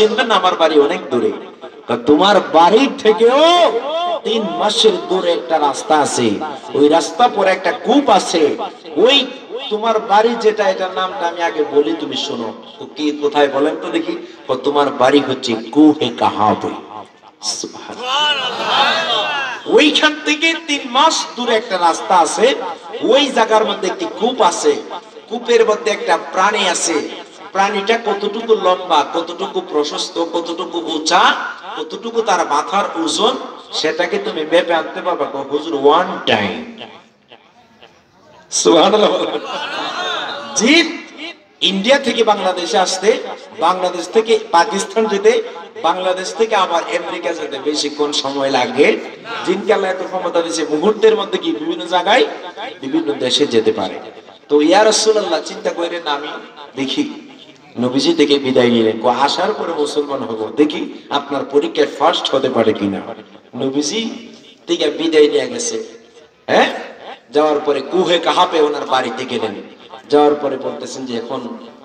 চিনবেন আমার বাড়ি অনেক দূরে। তোমার বাড়ির থেকেও তিন মাসের দূরে একটা রাস্তা আছে। ওই রাস্তা পরে একটা কূপ আছে। ওই তোমার বাড়ি যেটা, এটার নামটা আমি আগে বলি, তুমি শোনো। কি কোথায় বলেন তো দেখি। তোমার বাড়ি হচ্ছে কুহে কাহাবে। ওইখান থেকে তিন মাস দূরে একটা রাস্তা আছে। ওই জায়গার মধ্যে একটি কূপ আছে। কূপের মধ্যে একটা প্রাণী আছে। প্রাণীটা কতটুকু লম্বা, কতটুকু প্রশস্ত, কতটুকু উঁচা, কতটুকু তার মাথার ওজন, সেটাকে তুমি মেপে আনতে পারবে হুজুর ওয়ান টাইম জিন, ইন্ডিয়া থেকে বাংলাদেশে আসতে, বাংলাদেশ থেকে পাকিস্তান যেতে, বাংলাদেশ থেকে আবার আমেরিকা যেতে বেশিক্ষণ সময় লাগে। জিনকে আল্লাহ এত ক্ষমতা দিয়েছে, মুহূর্তের মধ্যে কি বিভিন্ন জায়গায়, বিভিন্ন দেশে যেতে পারে। তো ইয়া রাসূলুল্লাহ, চিন্তা করেন আমি, দেখি। নবীজি থেকে বিদায় নিলেন আসার পরে মুসলমান হব। দেখি আপনার পরীক্ষায় ফার্স্ট হতে পারে কিনা। নবীজি থেকে বিদায় নিয়ে গেছে। হ্যাঁ? যাওয়ার পরে কুহে কাহাপে ওনার বাড়িতে গেলেন। যাওয়ার পরে বলতেছেন যে এখন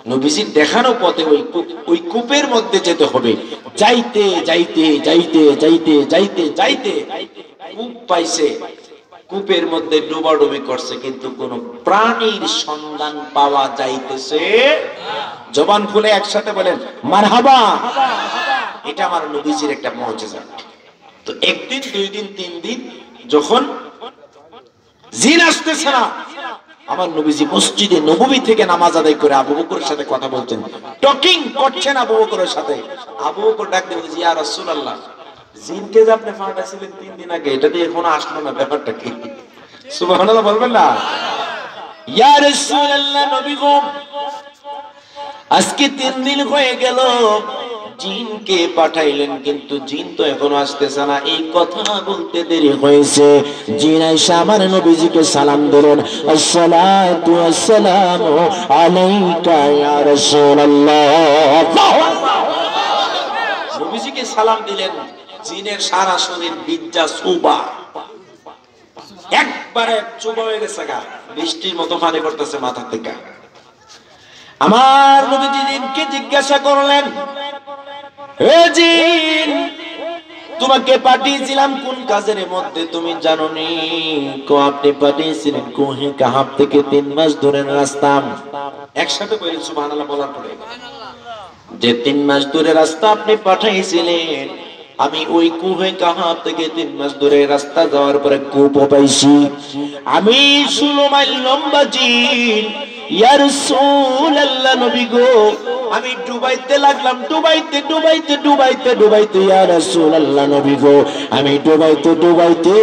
নবীজির দেখানো পথে ওই ওই কূপের মধ্যে যেতে হবে। যাইতে যাইতে যাইতে যাইতে যাইতে যাইতে। কূপ পাইছে। কূপের মধ্যে ডুবাডুবি করছে, কিন্তু কোন প্রাণীর সন্ধান পাওয়া যাইতেছে জবান খুলে একসাথে বলেন, মারহাবা। এটা আমার নবীজির একটা মজেজা। তো একদিন, দুই দিন, তিন দিন যখন জিন আসতেছে না, আমার নবীজি মসজিদে নববী থেকে নামাজ আদায় করে আবু বকরের সাথে কথা বলছেন টকিং করছেন আবু বকরের সাথে। আবু বকর ডাক দিয়ে বলছে ইয়া রাসূলুল্লাহ। জিনকে যে আপনি তিন দিন আগে, এটা দিয়ে এখনও আসলো না, ব্যাপারটা কি? বলবেন না? আজকে তিন দিন হয়ে গেল, জিনকে পাঠাইলেন, কিন্তু জিন তো এখনও আসতেছে না। এই কথা বলতে দেরি হয়েছে। জিন আইসা আমার নবীজিকে সালাম দিলেন। আসসালাতু আসসালামু আলাইকা ইয়া রাসূলুল্লাহ। নবীজিকে সালাম দিলেন। জিনের সারা শরীর বিদ্যা সুবা। একবারে চুবা হয়ে গেছে গা। বৃষ্টির মতো পানি করতেছে মাথা থেকে আমার নবীজি জিনকে জিজ্ঞাসা করলেন হে জিন, তোমাকে পাঠিয়েছিলাম কোন কাজের মধ্যে তুমি জানো নি কো, আপনি পাঠিয়েছিলেন কোহে কাহাব থেকে তিন মাস দূরের রাস্তা একসাথে বলি, সুবহানাল্লাহ, বলার পরে। যে তিন মাস দূরে রাস্তা আপনি পাঠাইছিলেন আমি ওই কুহে কাহা থেকে তিন মাস দূরে রাস্তা যাওয়ার পরে কূপ পাইছি। আমি ষোলো মাইল লম্বা জিন। ইয়া রাসূলুল্লাহ নবী গো, আমি ডুবাইতে লাগলাম, ডুবাইতে ডুবাইতে ডুবাইতে ডুবাইতে, ইয়া রাসূলুল্লাহ নবী গো, আমি ডুবাইতে ডুবাইতে।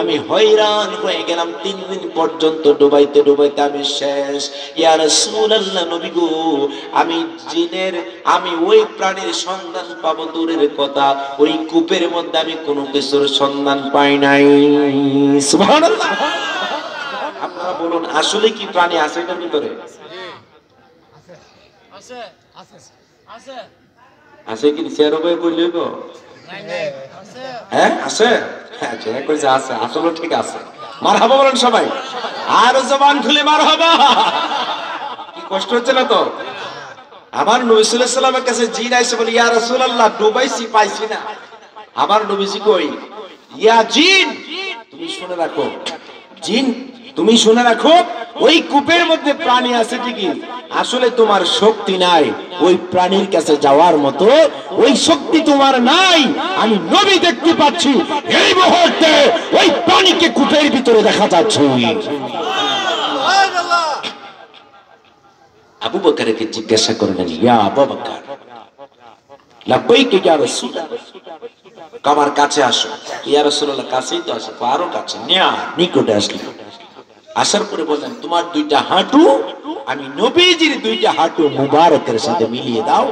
আমি হয়রান হয়ে গেলাম। তিন দিন পর্যন্ত ডুবাইতে ডুবাইতে আমি শেষ। ইয়া রাসূলুল্লাহ নবী গো আমি জিনের আমি ওই প্রাণীর সন্ধান পাবো দূরের কথা। ওই কূপের মধ্যে আমি কোনো কিছুর সন্ধান পাই নাই। আপনারা বলুন আসলে কি প্রাণী আছে এটার ভিতরে? আছে কি? চেয়ার উপরে বললে গো হ্যাঁ আছে? হ্যাঁ আছে মারহাবা বলেন সবাই। আর জবান খুলে মারহাবা। কি কষ্ট হচ্ছে না তো? আমার নবী সাল্লামের কাছে জিন আইসে বলে, ইয়া রাসূলুল্লাহ, ডুবাইছি, পাইছি না। আমার নবীজি কই, ইয়া জিন, তুমি শুনে রাখো, জিন তুমি শুনে রাখো, ওই কূপের মধ্যে প্রাণী আছে ঠিকই, আসলে তোমার শক্তি নাই, ওই প্রাণীর কাছে যাওয়ার মতো ওই শক্তি তোমার নাই, আমি নবী দেখতে পাচ্ছি, এই মুহূর্তে ওই প্রাণীকে কূপের ভিতরে দেখা যাচ্ছে। আবু বকরকে জিজ্ঞাসা করলেন, ইয়া আবু বকর লাব্বাইক কাছে আসো। ইয়া রাসূলুল্লাহ, কাছেই তো আসো আরও কাছে। নিয়া, নিকটে আসলে। আসার পরে বললেন, তোমার দুইটা হাঁটু, আমি নবীজির দুইটা হাঁটু মুবারকের সাথে মিলিয়ে দাও।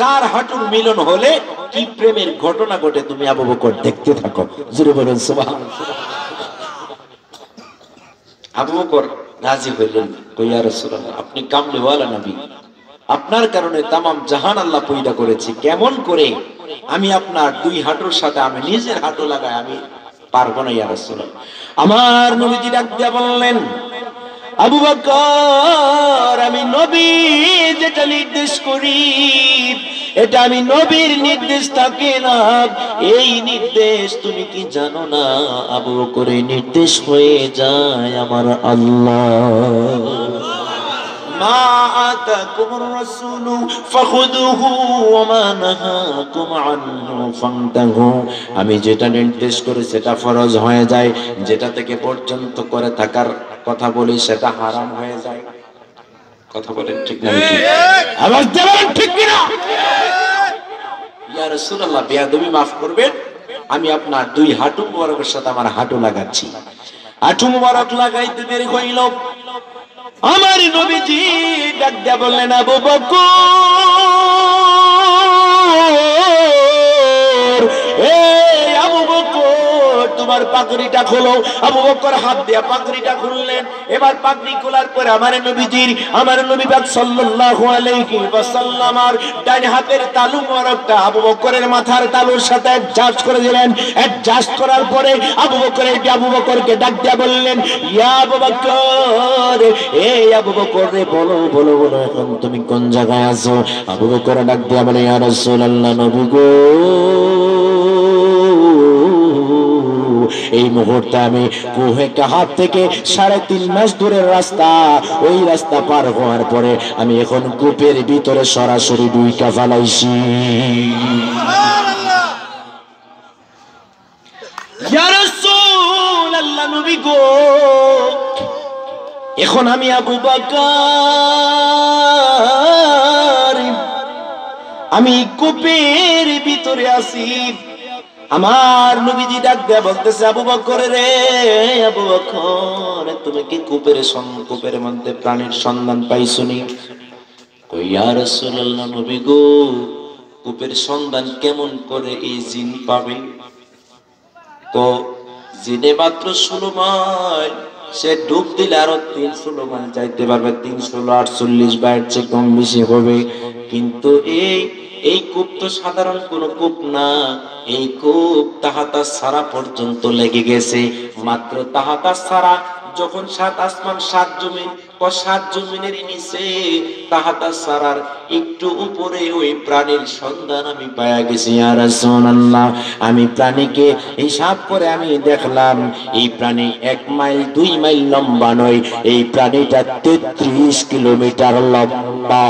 চার হাঁটুর মিলন হলে কি প্রেমের ঘটনা ঘটে তুমি আবু বকর দেখতে থাকো। জুড়ে বলুন আবু বকর রাজি হইলেন কইয়া রাসূলুল্লাহ, আপনি কামলিওয়ালা নবী। আপনার কারণে তামাম জাহান আল্লাহ পয়দা করেছে। কেমন করে আমি আপনার দুই হাঁটুর সাথে আমি নিজের হাঁটু লাগাই, আমি পারব না, ইয়া রাসূলুল্লাহ। আমার নবীজি ডাক বললেন, আবু বকর, আমি নবী যেটা নির্দেশ করি, এটা আমি নবীর নির্দেশ থাকে না। এই নির্দেশ তুমি কি জানো না? আবু করে নির্দেশ হয়ে যায় আমার আল্লাহ। আতাকুমুর রাসূলু ফাখুযুহু ওয়া মা নাহাকুম আনহু ফান্তাহু আমি যেটা নির্দেশ করি সেটা ফরজ হয়ে যায়, যেটা থেকে পর্যন্ত করে থাকার কথা বলি সেটা হারাম হয়ে যায়। কথা বলেন ঠিক না দেবেন ঠিক কিনা? ইয়া রাসূলুল্লাহ, বেয়াদবি মাফ করবেন। আমি আপনার দুই হাঁটু মোবারকের সাথে আমার হাঁটু লাগাচ্ছি। হাঁটু মোবারক লাগাইতে দেরি হইল। আমার নবীজি ডাক দিয়া বললেন আবু বকর এই আবু বকর তোমার পাগড়িটা খোলো। আবু বকর হাত দিয়া পাগড়িটা খুললেন। এবার পাগড়ি খোলার পরে আমার নবীজির, আমার নবী পাক সাল্লাল্লাহু আলাইহি ওয়াসাল্লাম আর ডান হাতের তালু মোবারকটা আবু বকরের মাথার তালুর সাথে অ্যাডজাস্ট করে দিলেন। অ্যাডজাস্ট করার পরে আবু বকর এই আবু বকরকে ডাক দিয়া বললেন, ইয়া আবু বকর এই আবু বকর রে, বলো বলো বলো, এখন তুমি কোন জায়গায় আছো? আবু বকর ডাক দিয়া বলে, ইয়া রাসূলুল্লাহ, নবী গো। এই মুহূর্তে আমি কুহে কাহাত থেকে সাড়ে তিন মাস দূরের রাস্তা। ওই রাস্তা পার হওয়ার পরে আমি এখন কূপের ভিতরে সরাসরি ডুইকা ফালাইছি। এখন আমি আবু বকর। আমি কূপের ভিতরে আছি। আমার নবীজি ডাক দেয়া বলতেছে, আবু বকর রে, আবু বকর, তুমি কি কূপের কূপের মধ্যে প্রাণীর সন্ধান পাইছনি? কই ইয়া রাসূলুল্লাহ নবী গো, কূপের সন্ধান কেমন করে এই জিন পাবে? তো জিনে মাত্র ষোলো মাইল, সে ডুব দিলে আরও তিন ষোলো মাইল যাইতে পারবে তিন ষোলো আটচল্লিশ বা এর চেয়ে কম বেশি হবে। কিন্তু এই এই কূপ তো সাধারণ কোনো কূপ না। এই কূপ তাহাতা সারা পর্যন্ত লেগে গেছে। মাত্র তাহাতা সারা যখন সাত আসমান, সাত জমিন ও সাত জমিনের নিচে, তাহাতা সারার একটু উপরে ওই প্রাণীর সন্ধান আমি পায়া গেছি। আর রাসূলুল্লাহ, আমি প্রাণীকে হিসাব করে আমি দেখলাম, এই প্রাণী এক মাইল, দুই মাইল লম্বা নয়। এই প্রাণীটা তেত্রিশ কিলোমিটার লম্বা।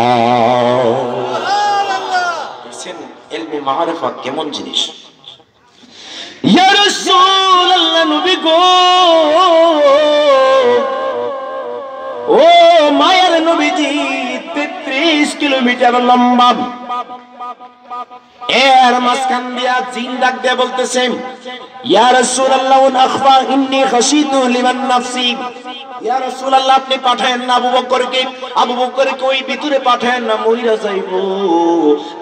এলমে মাহারেফা কেমন জিনিস? ও মায়ের নবীজি 33 কিলোমিটার লম্বা। এর মাঝখান দিয়া জিন ডাক দিয়ে বলতেছে ইয়া রাসূলুল্লাহ আখফা ইন্নী খাশিতু লিমান নাফসি। ইয়া রাসূলুল্লাহ আপনি পাঠায়েন না আবু বকরকে। আবু বকরকে ওই ভিতরে পাঠায়েন না মহিরা যাইবো।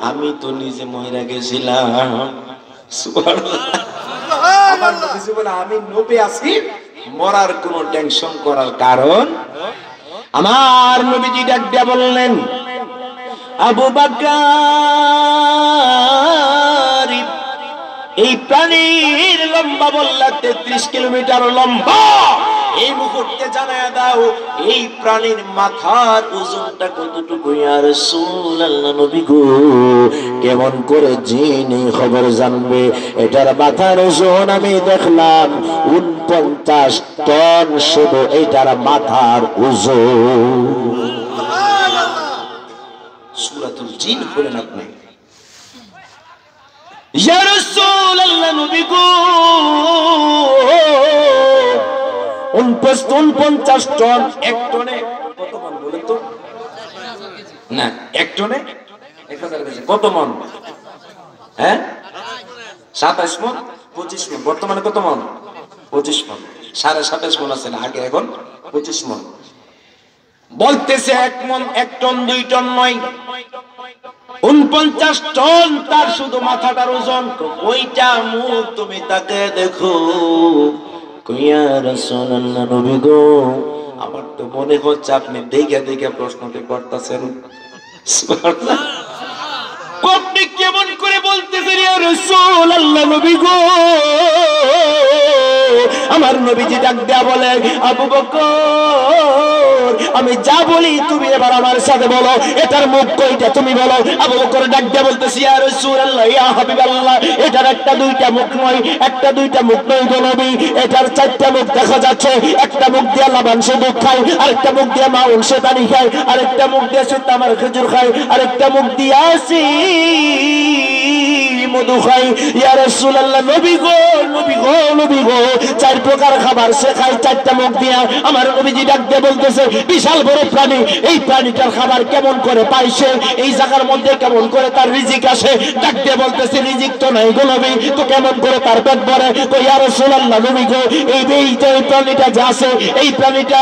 আমি তো নিজে মহিরা গেছিলাম। সুবহানাল্লাহ। আমি নবী আছি মরার কোনো টেনশন করার কারণ? আমার নবীজি ডাক দিয়া বললেন আবু বাকার। এই প্রাণীর লম্বা বললা তেত্রিশ কিলোমিটার লম্বা। এই মুহূর্তে জানায় দাও, এই প্রাণীর মাথার ওজনটা কতটুকু আর নবী গো, কেমন করে জেনে খবর জানবে? এটার মাথার ওজন আমি দেখলাম উনপঞ্চাশ টন শুধু এটার মাথার ওজন। সুরাতুল জিন হলেন আপনি উনপঞ্চাশ টন মন না, এক এক হাজার কত মন? হ্যাঁ? সাতাশ মন, পঁচিশ মন। বর্তমানে কত মন? পঁচিশ মন। সাড়ে সাতাশ মন আছে না, আগে এখন পঁচিশ মন। বলতেছে এক মন, এক টন, দুই টন নয়। উনপঞ্চাশ টন তার শুধু মাথাটার ওজন। ওইটা মুখ তুমি তাকে দেখো। আমার তো মনে হচ্ছে আপনি দেখে দেখে প্রশ্নটি করতেছেন। আপনি কেমন করে বলতেছেন আমার নবীজি ডাক দেয়া বলে, আবু বকর, আমি যা বলি তুমি এবার আমার সাথে বলো। এটার মুখ কইটা তুমি বলো। আবু বকর ডাক দেয়া বলতেছি রাসূলুল্লাহ, ইয়া এটার একটা দুইটা মুখ নয়, একটা দুইটা মুখ নয় গো নবী। এটার চারটা মুখ দেখা যাচ্ছে, একটা মুখ দিয়ে লাবান সে দুধ খায়, আরেকটা মুখ দিয়ে মাউল সে পানি খায়, আরেকটা মুখ দিয়ে সে তামার খেজুর খায়, আরেকটা মুখ দিয়ে আসি মধু খাই। ইয়া রাসূলুল্লাহ, নবী গো নবী গো নবী গো। চার প্রকার খাবার সে খায়, চারটা মুখ দিয়া। আমার নবীজি ডাক দিয়ে বলতেছে, বিশাল বড় প্রাণী, এই প্রাণীটার খাবার কেমন করে পায় সে? এই জায়গার মধ্যে কেমন করে তার রিজিক আসে? ডাক দিয়ে বলতেছে, রিজিক তো নাই গো নবী, তো কেমন করে তার পেট ভরে? তো ইয়া রাসূলুল্লাহ, নবী গো, এই এই প্রাণীটা যে আছে, এই প্রাণীটা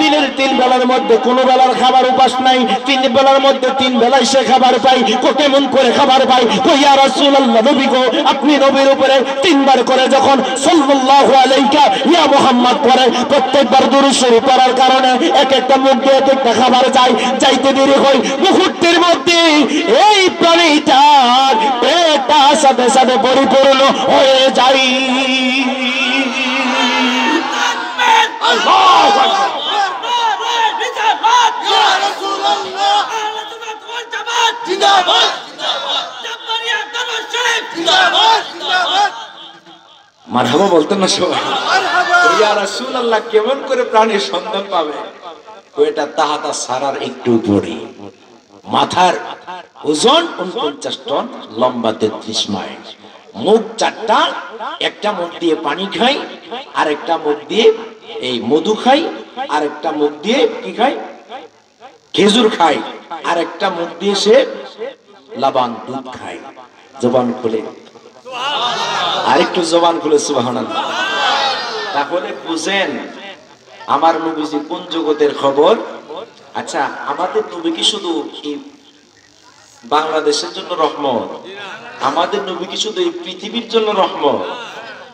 দিনের তিন বেলার মধ্যে কোনো বেলার খাবার উপাস নাই। তিন বেলার মধ্যে তিন বেলায় সে খাবার কো কেমন করে খাবার পাই কো ইয়া রাসূলুল্লাহ নবী গো আপনি নবীর উপরে তিনবার করে যখন সাল্লাল্লাহু আলাইকা ইয়া মুহাম্মদ পড়ে প্রত্যেকবার দুরূদ শরীফ পড়ার কারণে এক একটা মুখ দিয়ে এক একটা খাবার যায় যাইতে দেরি হয়। মুহূর্তের মধ্যে এই প্রাণীটার পেটটা সাথে সাথে পরিপূর্ণ হয়ে যায়। আল্লাহু। আকবার মারহাবা বলতেন না সবাই। ইয়া রাসূলুল্লাহ কেমন করে প্রাণীর সন্ধান পাবে? এটা তাহাতা সারার একটু উপরে মাথার ওজন উনপঞ্চাশ টন লম্বা তেত্রিশ মাইল। মুখ চারটা একটা মুখ দিয়ে পানি খাই আর একটা মুখ দিয়ে এই মধু খাই আর একটা মুখ দিয়ে কি খাই? খেজুর খাই আর একটা মুখ দিয়ে সে লাবান দুধ খাই। জবান খুলে। আরেকটু জবান খুলে, সুবহানাল্লাহ। তাহলে বুঝেন, আমার নবীজি কোন জগতের খবর? আচ্ছা আমাদের নবী কি শুধু বাংলাদেশের জন্য রহমত? আমাদের নবী কি শুধু এই পৃথিবীর জন্য রহমত?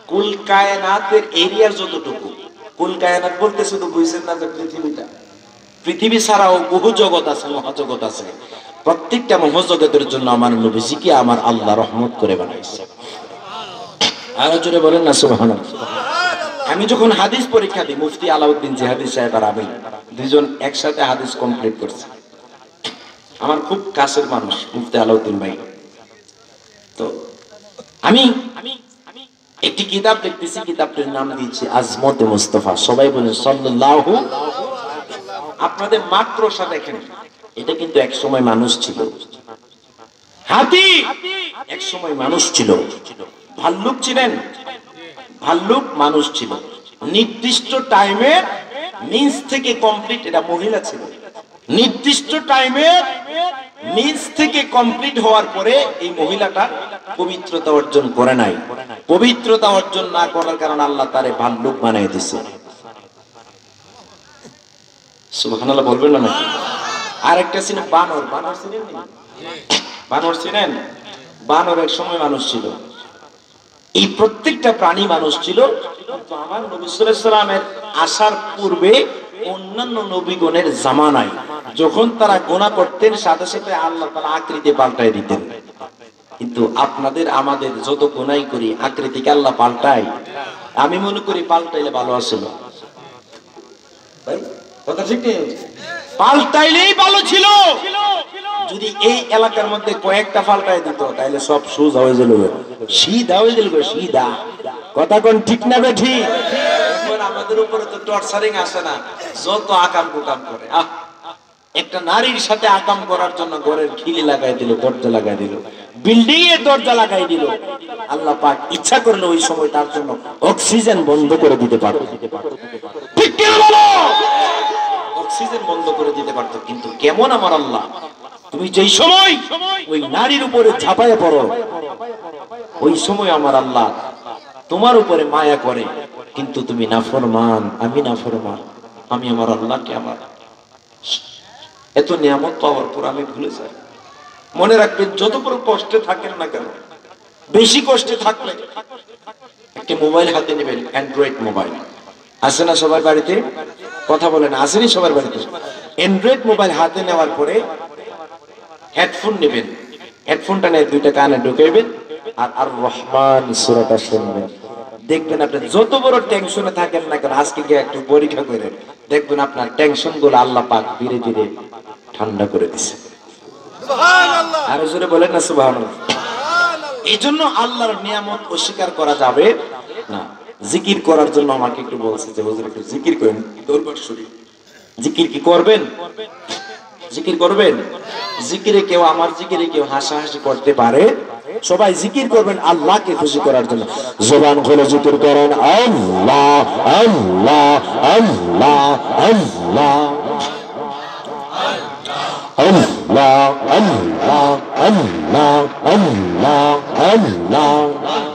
কুল কায়নাতের এরিয়ার যতটুকু, কুল কায়নাত বলতে শুধু বুঝছেন না যে পৃথিবীটা। পৃথিবী ছাড়াও বহু জগৎ আছে, মহাজগৎ আছে। প্রত্যেকটা মহাজগতের জন্য আমার নবীজিকে আমার আল্লাহ রহমত করে বানাইছে। আরও জোরে বলেন না, সুবহানাল্লাহ। আমি যখন হাদিস পরীক্ষা দিই, মুফতি আলাউদ্দিন জিহাদি সাহেব আর আমি দুজন একসাথে হাদিস কমপ্লিট করছি। আমার খুব কাছের মানুষ, মুফতি আলাউদ্দিন ভাই। তো আমি একটি কিতাব দেখতেছি, কিতাবটির নাম দিয়েছি আজমতে মুস্তফা। সবাই বলেন, সাল্লাল্লাহু আপনাদের মাত্রসা দেখেন। এটা কিন্তু এক সময় মানুষ ছিল। হাতি এক সময় মানুষ ছিল। ভাল্লুক ছিলেন? ভাল্লুক মানুষ ছিল। নির্দিষ্ট টাইমে মিন্স থেকে কমপ্লিট এটা মহিলা ছিল। নির্দিষ্ট টাইমে মিন্স থেকে কমপ্লিট হওয়ার পরে এই মহিলাটা পবিত্রতা অর্জন করে নাই। পবিত্রতা অর্জন না করার কারণে আল্লাহ তারে ভাল্লুক বানাই দিছে। সুবহানাল্লাহ, বলবেন না নাকি? আরেকটা ছিল বানর বানর ছিলেন বানর ছিলেন বানর এক সময় মানুষ ছিল। এই প্রত্যেকটা প্রাণী মানুষ ছিল আমার নবী সাল্লামের আসার পূর্বে অন্যান্য নবীগণের জামানায় যখন তারা গোনা করতেন, সাথে সাথে আল্লাহ তারা আকৃতি পাল্টাই দিতেন। কিন্তু আপনাদের, আমাদের যত গোনাই করি আকৃতিকে আল্লাহ পাল্টায়? আমি মনে করি পাল্টাইলে ভালো আসল কথা ঠিক পাল্টাইলেই ভালো ছিল। যদি এই এলাকার মধ্যে কয়েকটা পাল্টাই দিত তাহলে সব সোজা হয়ে গেল সিধা হয়ে গেল সিধা। কথা কোন ঠিক না বে ঠিক? এখন আমাদের উপরে তো টর্চারিং আসে না। যত আকাম কুকাম করে। একটা নারীর সাথে আকাম করার জন্য ঘরের খিলি লাগাই দিল দরজা লাগাই দিল। বিল্ডিং এর দরজা লাগাই দিল। আল্লাহ পাক ইচ্ছা করলে ওই সময় তার জন্য অক্সিজেন বন্ধ করে দিতে পারত। ঠিক কি বলো? অক্সিজেন বন্ধ করে দিতে পারতো, কিন্তু কেমন আমার আল্লাহ? তুমি যেই সময় ওই নারীর উপরে ঝাঁপায় পড়ো, ওই সময় আমার আল্লাহ তোমার উপরে মায়া করে, কিন্তু তুমি নাফরমান, আমি নাফরমান, আমি আমার আল্লাহকে আমার। এত নিয়ামত পাওয়ার পর আমি ভুলে যাই। মনে রাখবেন যত বড় কষ্টে থাকেন না কেন, বেশি কষ্টে থাকলে একটি মোবাইল হাতে নেবেন, অ্যান্ড্রয়েড মোবাইল। আছে না সবার বাড়িতে? কথা বলে না আসেনি সবার বাড়িতে? অ্যান্ড্রয়েড মোবাইল হাতে নেওয়ার পরে হেডফোন নেবেন। হেডফোনটা নিয়ে দুইটা কানে ঢুকাইবেন আর আর রহমান সুরাটা শুনবেন। দেখবেন আপনি যত বড় টেনশনে থাকেন না কেন আজকে গিয়ে একটু পরীক্ষা করে দেখবেন আপনার টেনশনগুলো আল্লাহ পাক ধীরে ধীরে ঠান্ডা করে দিছে। আরও জোরে বলেন না সুবাহ এই জন্য আল্লাহর নিয়ামত অস্বীকার করা যাবে না। জিকির করার জন্য আমাকে একটু বলছে যে, হুজুর, একটু জিকির করেন দরবার শরীফ। জিকির কি করবেন? জিকির করবেন? জিকিরে কেউ, আমার জিকিরে কেউ হাসাহাসি করতে পারে? সবাই জিকির করবেন আল্লাহকে খুশি করার জন্য। জবান খুলে জিকির করেন আল্লাহ আল্লাহ আল্লাহ আল্লাহ আল্লাহ আল্লাহ আল্লাহ আল্লাহ আল্লাহ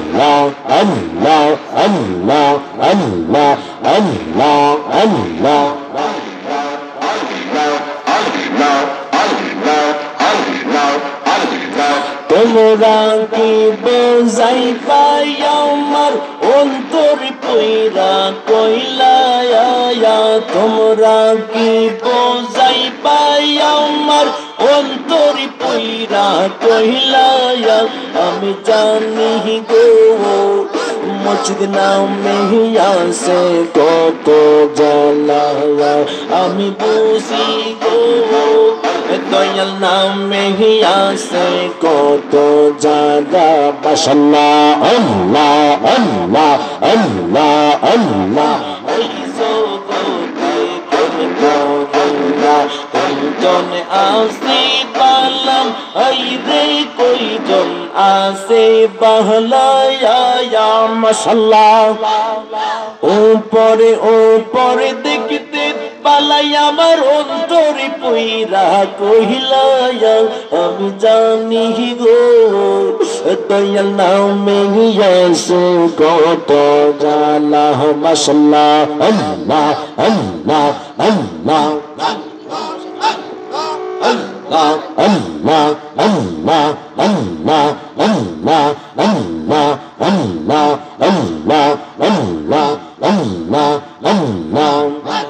কত জায়গা বাসাল্লা আল্লাহ আল্লাহ আল্লাহ আল্লাহ কয়জন আসে পালাম রে কয়জন আসে বাহলায়া মশাল্লাহ উপরে উপরে দেখতে পালাই আমার অন্তরে পইরা কহিলায়া আমি জানি গো দয়াল নামে গিয়েছে কত জালা মশলা আল্লাহ আল্লাহ আল্লাহ Allah, Allah, Allah, Allah, Allah, Allah, Allah, Allah, Allah, Allah, Allah.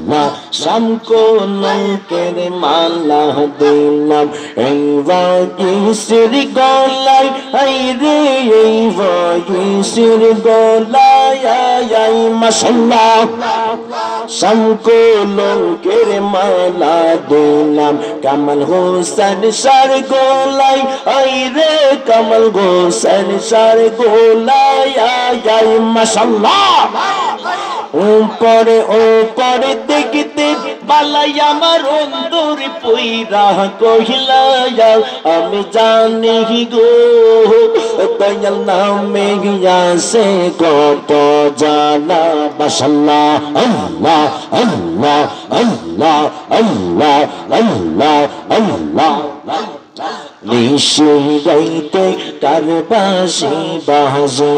samkolonকের মালা দিলাম। এই বাগিসের গলায় আই রে এই বাগিসের গলায় আই মাশাল্লাহ। samkolonকের মালা দিলাম। কামাল হোসেন সার গলায় আই রে, কামাল হোসেন সার গলায় আই মাশাল্লাহ। উপরে উপরে দেখতে বালাই আমার অন্তর পইরা কহিলা আমি জানি গো দয়াল নামে গিয়াছে কত জানা বাসাল্লাহ আল্লাহ আল্লাহ আল্লাহ আল্লাহ আল্লাহ আল্লাহ নিশ্চয়ই যাইতে তার পাশে বাহাজে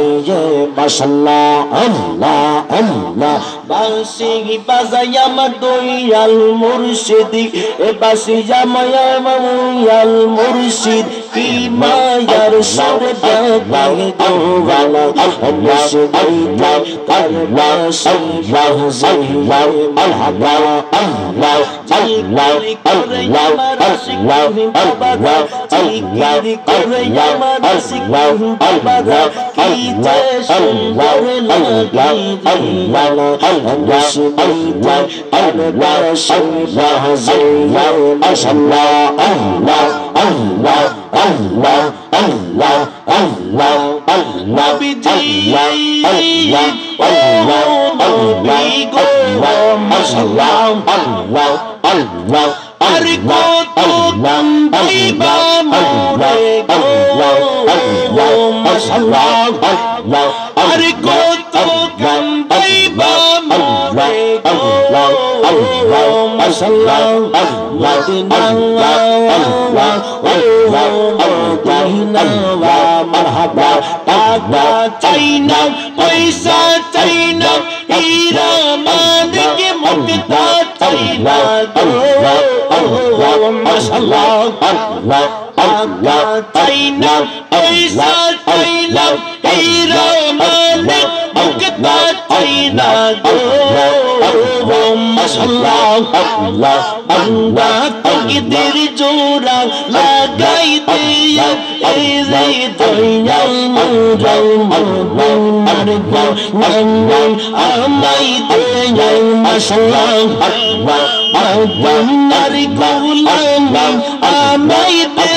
মাসাল্লাহ আল্লাহ আল্লাহ। বাসি বাজাই আমার দয়াল মুর্শিদি এ বাসি জামাই মায়াল মুর্শিদ কি মায়ার সরে আল্লাহ الله الله الله زينا الله الله الله الله الله الله الله بدي الله الله الله الله الله الله أرجوكم طيبة موريكم ما شاء الله টাকা চাই না পয়সা চাই না হীরা মানিক মুক্তা চাই না গো মাশাআল্লাহ টাকা চাই না পয়সা চাই না এই রমানে থাকতা চাই না গো মশলা আমরা তাকিদের জোড়া লাগাইতে এই যে দয়াল মঙ্গল মঙ্গল মঙ্গল আমাই দয়াল মশলা اپنر گولانا آمائی دے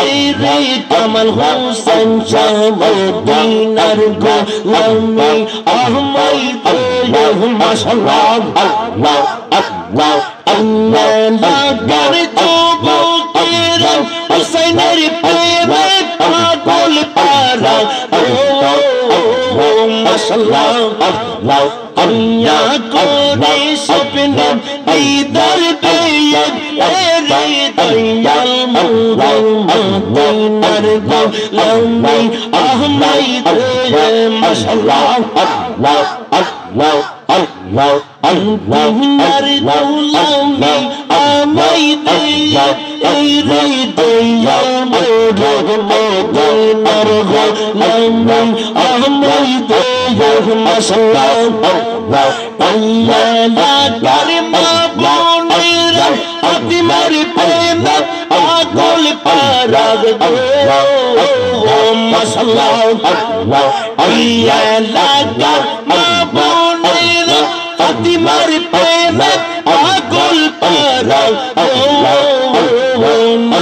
ایرے کمل حسن شام دینر گولانا آمائی دے اللہم سلام اللہ اللہ اللہ لگر جو بوکر حسنر پہ میں پاگل پارا اللہم سلام اللہ اللہ کو دیسے I'm اللهم صل على کریم بونیر اتی میری پریم پاگل پراغ دے اللهم صل على کریم بونیر اتی میری پریم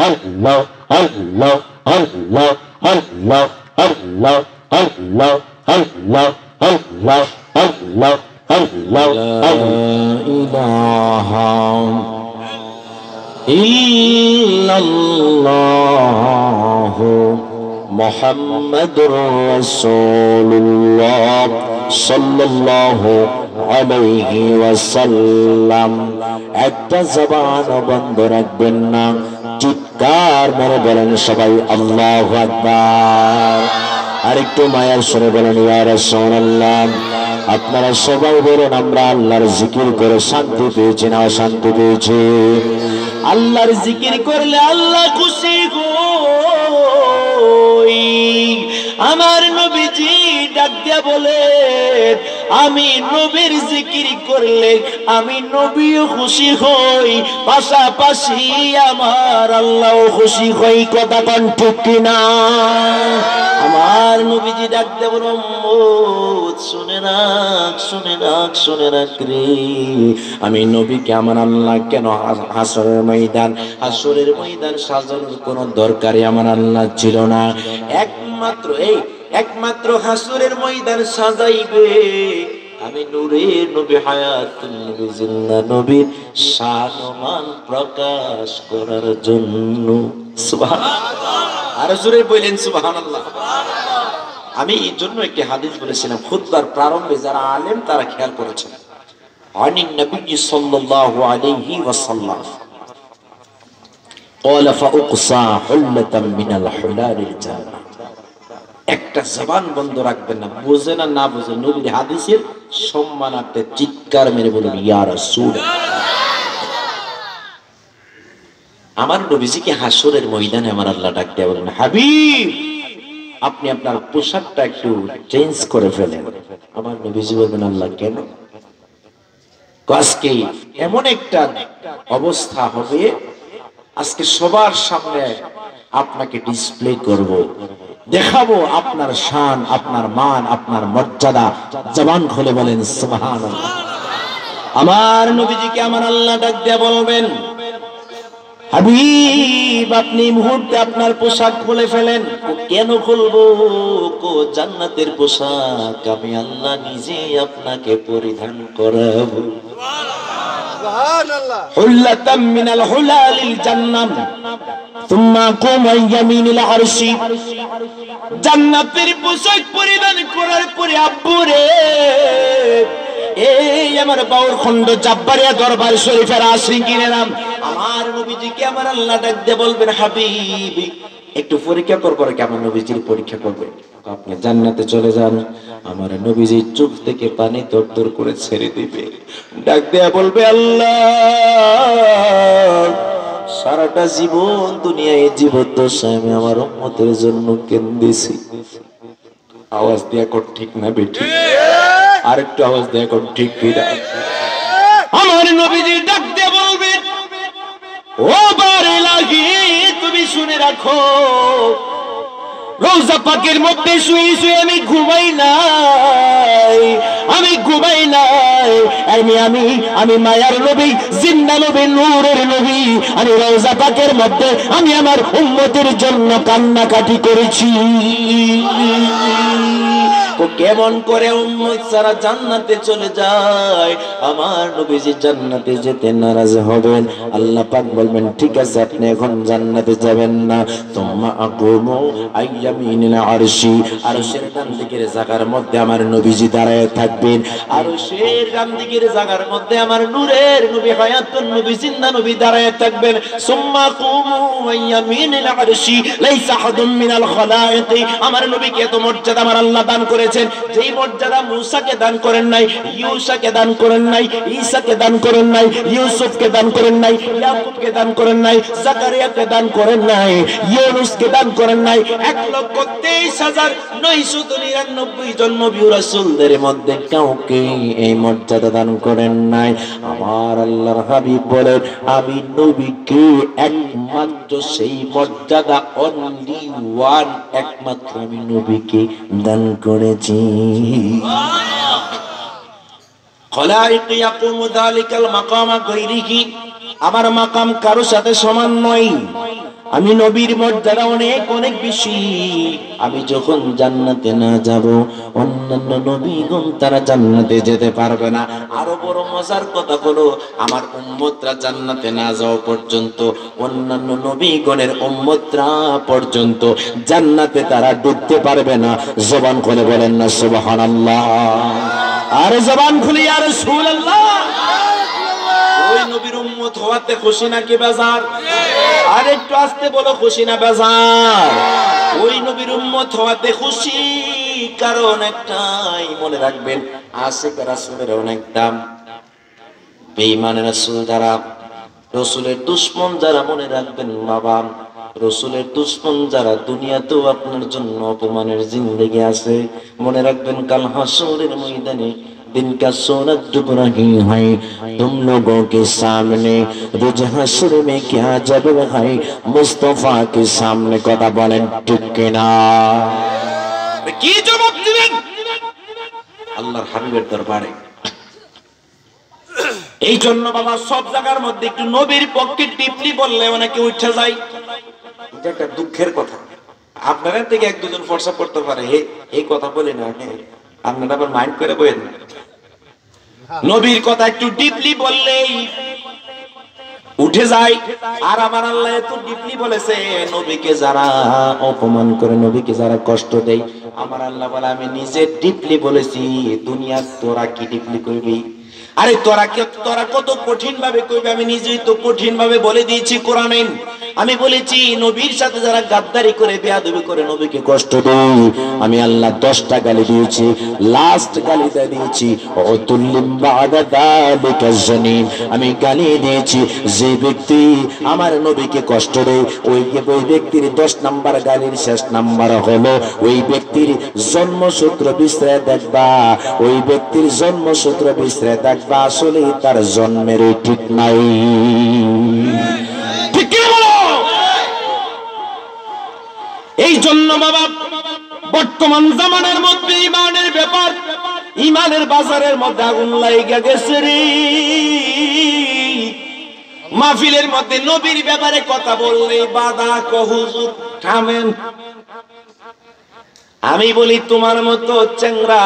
আল্লাহ আল্লাহ আল্লাহ আল্লাহ আল্লাহ আল্লাহ আল্লাহ আল্লাহ আল্লাহ আল্লাহ আল্লাহ আল্লাহ আল্লাহ ইলাহা ইল্লাল্লাহ মুহাম্মাদুর রাসূলুল্লাহ সাল্লাল্লাহু আলাইহি ওয়াসাল্লাম একটা জবান বন্ধ রাখবেন না চিৎকার মেরে বলেন সবাই আল্লাহু আকবার। আরেকটু মায়ার সরে বলেন, ইয়া রাসূলুল্লাহ, আপনারা সবাই বলেন, আমরা আল্লাহর জিকির করে শান্তি পেয়েছি না শান্তি পেয়েছি? আল্লাহর জিকির করলে আল্লাহ খুশি হই। আমার নবীজি ডাক দিয়া বলে আমি নবীর জিকির করলে আমি নবীও খুশি হই। পাশাপাশি আমার আল্লাহ খুশি হই। কথা কন ঠিক কিনা? আমার নবীজি ডাকতে বলো "উম্মত, শুনে রাখ শুনে রাখ শুনে রাখ রে। আমি নবীকে আমার আল্লাহ কেন হাসরের ময়দান হাসরের ময়দান সাজানোর কোনো দরকারই আমার আল্লাহ ছিল না। একমাত্র এই একমাত্র হাসরের ময়দান সাজাইবে আমি নূরে নবী হায়াতুল নবী জিন্দা নবীর শানমান প্রকাশ করার জন্য সুবহানাল্লাহ আর জোরে বললেন সুবহানাল্লাহ আমি এই জন্য একটি হাদিস বলেছিলাম খুতবার প্রারম্ভে যারা আলেম তারা খেয়াল করেছেন আনিন নবী সাল্লাল্লাহু আলাইহি ওয়াসাল্লাম قال فأقصى حلة من الحلال الجنة একটা জবান বন্ধ রাখবেন না। বোঝে না না বোঝে নবীর হাদিসের সম্মানার্থে চিৎকার মেরে বলুন, ইয়া রাসূল আমার নবীজিকে হাসরের ময়দানে আমার আল্লাহ ডাক দেয়া বলেন, হাবিব, আপনি আপনার পোশাকটা একটু চেঞ্জ করে ফেলেন। আমার নবীজি বলবেন, আল্লাহ, কেন? আজকে এমন একটা অবস্থা হবে, আজকে সবার সামনে আপনাকে ডিসপ্লে করব। দেখাবো আপনার শান, আপনার মান, আপনার মর্যাদা। জবান খুলে বলেন, সুবহানাল্লাহ। আমার নবীজিকে আমার আল্লাহ ডাক দিয়া বলবেন, হাবিব, আপনি মুহূর্তে আপনার পোশাক খুলে ফেলেন। কেন খুলবো? কো জান্নাতের পোশাক আমি আল্লাহ নিজে আপনাকে পরিধান করাবো। حلة من الحلال الجنة ثم قوم عن يمين العرش জান্নাতের পোশাক পরিধান করার পরে আব্বু রে এই আমার বাউর খন্ড জাব্বারিয়া দরবার শরীফের আসিন কিনে নাম আমার নবীজিকে আমার আল্লাহ ডাক দিয়ে বলবেন হাবিব একটু পরীক্ষা কর করে কেমন নবীজির পরীক্ষা করবে আপনি জান্নাতে চলে যান। আমার নবীজির চোখ থেকে পানি তরতর করে ছেড়ে দিবে। ডাক দেয়া বলবে, আল্লাহ, সারাটা জীবন দুনিয়ায় জীবদ্দশায় আমি আমার উম্মতের জন্য কেন্দিছি। আওয়াজ দেয়া কর, ঠিক না বেঠি আর একটু আওয়াজ দেয়া কর, ঠিক কিনা আমার নবীজি ডাক দিয়ে বলবে, ও বারে লাগি, তুমি শুনে রাখো রোজা পাকের মধ্যে শুয়ে শুয়ে আমি ঘুমাই নাই। আমি ঘুমাই নাই। আমি আমি আমি মায়ার নবী জিন্দা নবী, নূরের নবী। আমি রোজা পাকের মধ্যে আমি আমার উন্নতির জন্য কান্নাকাটি করেছি। ও কেমন করে উম্মত সারা জান্নাতে চলে যায়। আমার নবীজি জান্নাতে যেতে নারাজ হবেন। আল্লাহ পাক বলবেন, ঠিক আছে, আপনি এখন জান্নাতে যাবেন না। তোমা আকুমু আইয়ামিনিল আরশি। আরশের ডান দিকের জায়গার মধ্যে আমার নবীজি দাঁড়ায় থাকবেন। আরশের ডান দিকের জায়গার মধ্যে আমার নূরের নবী, হায়াতুন নবী, জিন্দা নবী দাঁড়ায় থাকবেন। সুম্মা কুমু আইয়ামিনিল আরশি, লাইসা আহাদুম মিনাল খালাইকি আমার নবীকে এত মর্যাদা আমার আল্লাহ দান করেছেন যেই মর্যাদা মুসাকে দান করেন নাই, ইউসাকে দান করেন নাই, ঈসাকে দান করেন নাই, ইউসুফকে দান করেন নাই, ইয়াকুবকে দান করেন নাই, জাকারিয়াকে দান করেন নাই, ইউনুসকে দান করেন নাই, এক লক্ষ তেইশ হাজার নয়শত নিরানব্বই জন নবী রাসূলদের মধ্যে কাউকে এই মর্যাদা দান করেন নাই। আমার আল্লাহর হাবিব বলেন, আমি নবীকে একমাত্র সেই মর্যাদা অনলি ওয়ান একমাত্র আমি নবীকে দান করেছি। আমার মাকাম কারও সাথে সমান নয়। আমি নবীর মর্যাদা অনেক অনেক বেশি। আমি যখন জান্নাতে না যাব, অন্যান্য নবীগণ তারা জান্নাতে যেতে পারবে না। আরও বড় মজার কথা হলো, আমার উম্মতরা জান্নাতে না যাওয়া পর্যন্ত, অন্যান্য নবীগণের উম্মতরা পর্যন্ত জান্নাতে তারা ঢুকতে পারবে না। জবান খুলে বলেন না, সুবহানাল্লাহ। আর জবান খুলি আর রাসূলুল্লাহ। ওই নবীর উম্মত হওয়াতে খুশি নাকি বেজার? আর একটু আসতে বলো, খুশি না বেজার? ওই নবীর উম্মত হওয়াতে খুশি কারণ একটাই মনে রাখবেন, আশেক রাসূলের অনেক দাম। বেঈমানের রাসূল যারা, রসুলের দুশ্মন যারা মনে রাখবেন, বাবা, রসুলের দুশ্মন যারা দুনিয়াতেও আপনার জন্য অপমানের জিন্দগি আছে, মনে রাখবেন কাল হাসরের ময়দানে दिन का सूरज डूब रही है तुम लोगों के सामने रोज हसर में क्या जब है मुस्तफा के सामने কথা বলেন ঠিক কিনা কি জবাব দিবেন আল্লাহর হাবিবের দরবারে এই জন্য বাবা সব জায়গার মধ্যে একটু নবীর পক্ষে টিপলি বললে অনেকে উঠে যায় এটা একটা দুঃখের কথা আপনারা থেকে এক দুজন ফর্সা করতে পারে হে এই কথা বলে না হ্যাঁ আপনারা আবার মাইন্ড করে বলেন না নবীর কথা একটু ডিপলি বললেই উঠে যায়। আর আমার আল্লাহ এত ডিপলি বলেছে, নবীকে যারা অপমান করে, নবীকে যারা কষ্ট দেয়, আমার আল্লাহ বলে, আমি নিজে ডিপলি বলেছি দুনিয়া তোরা কি ডিপলি করবি? আরে তোরা তোরা কত কঠিন ভাবে কইবে? আমি নিজেই তো কঠিন ভাবে বলে দিয়েছি কোরআনে আমি বলেছি, নবীর সাথে যারা গাদ্দারি করে, বেয়াদবি করে, নবীকে কষ্ট দেয় আমি আল্লাহ দশটা গালি দিয়েছি লাস্ট গালিটা দিয়েছি। আমি গালি দিয়েছি, যে ব্যক্তি আমার নবীকে কষ্ট দেয়, ওই ওই ব্যক্তির দশ নাম্বার গালির শেষ নাম্বার হলো, ওই ব্যক্তির জন্মসূত্র বিশ্রায় দেখবা। ওই ব্যক্তির জন্মসূত্র বিশ্রায় দেখবা আসলে তার জন্মের ঠিক নাই। এই জন্য বাবা বর্তমান জামানের মধ্যে ইমানের ব্যাপার, ইমানের বাজারের মধ্যে আগুন লাইগা গেছে রে। মাহফিলের মধ্যে নবীর ব্যাপারে কথা বললে বাধা কহুজুর থামেন। আমি বলি, তোমার মতো চেংরা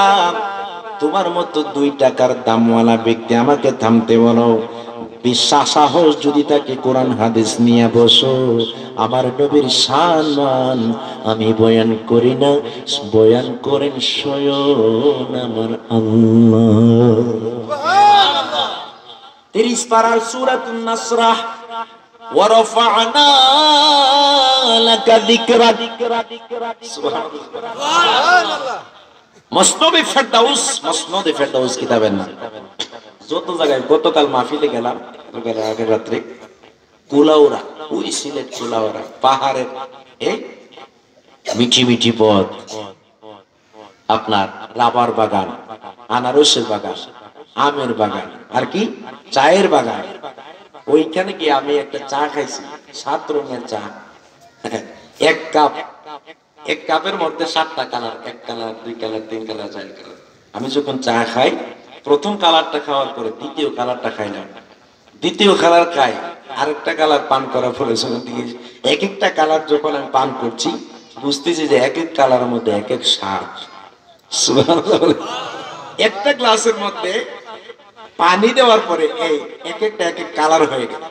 তোমার মতো দুই টাকার দামওয়ালা ব্যক্তি আমাকে থামতে বলো বিশ্বাস সাহস যদি তাকে কোরআন হাদিস নিয়ে বসো আমার নবীর সম্মান আমি বয়ান করি না বয়ান করেন স্বয়ং আমার আল্লাহ তিরিশ পারার সুরাতুন নাসরাহ ورفعنا لك ذكرك سبحان الله মসনদে ফেরদাউস মসনদে ফেরদাউস কিতাবের নাম যত জায়গায় গতকাল মাহফিলে গেলাম গেল আগের রাত্রে কুলাউরা ওই সিলেট কুলাউরা পাহাড়ের এই মিঠি মিঠি পথ, আপনার রাবার বাগান, আনারসের বাগান, আমের বাগান, আর কি? চায়ের বাগান। ওইখানে কি আমি একটা চা খাইছি, সাত রঙের চা। এক কাপ এক কাপের মধ্যে সাতটা কালার, এক কালার, দুই কালার, তিন কালার, চার কালার। আমি যখন চা খাই, প্রথম কালারটা খাওয়ার পরে দ্বিতীয় কালারটা খাইলাম দ্বিতীয় কালার খাই, আরেকটা কালার পান করার যখন এক একটা কালার যখন আমি পান করছি, বুঝতেছি যে এক এক কালারের মধ্যে এক এক স্বাদ। একটা গ্লাসের মধ্যে পানি দেওয়ার পরে এই এক একটা, এক এক কালার হয়ে গেল।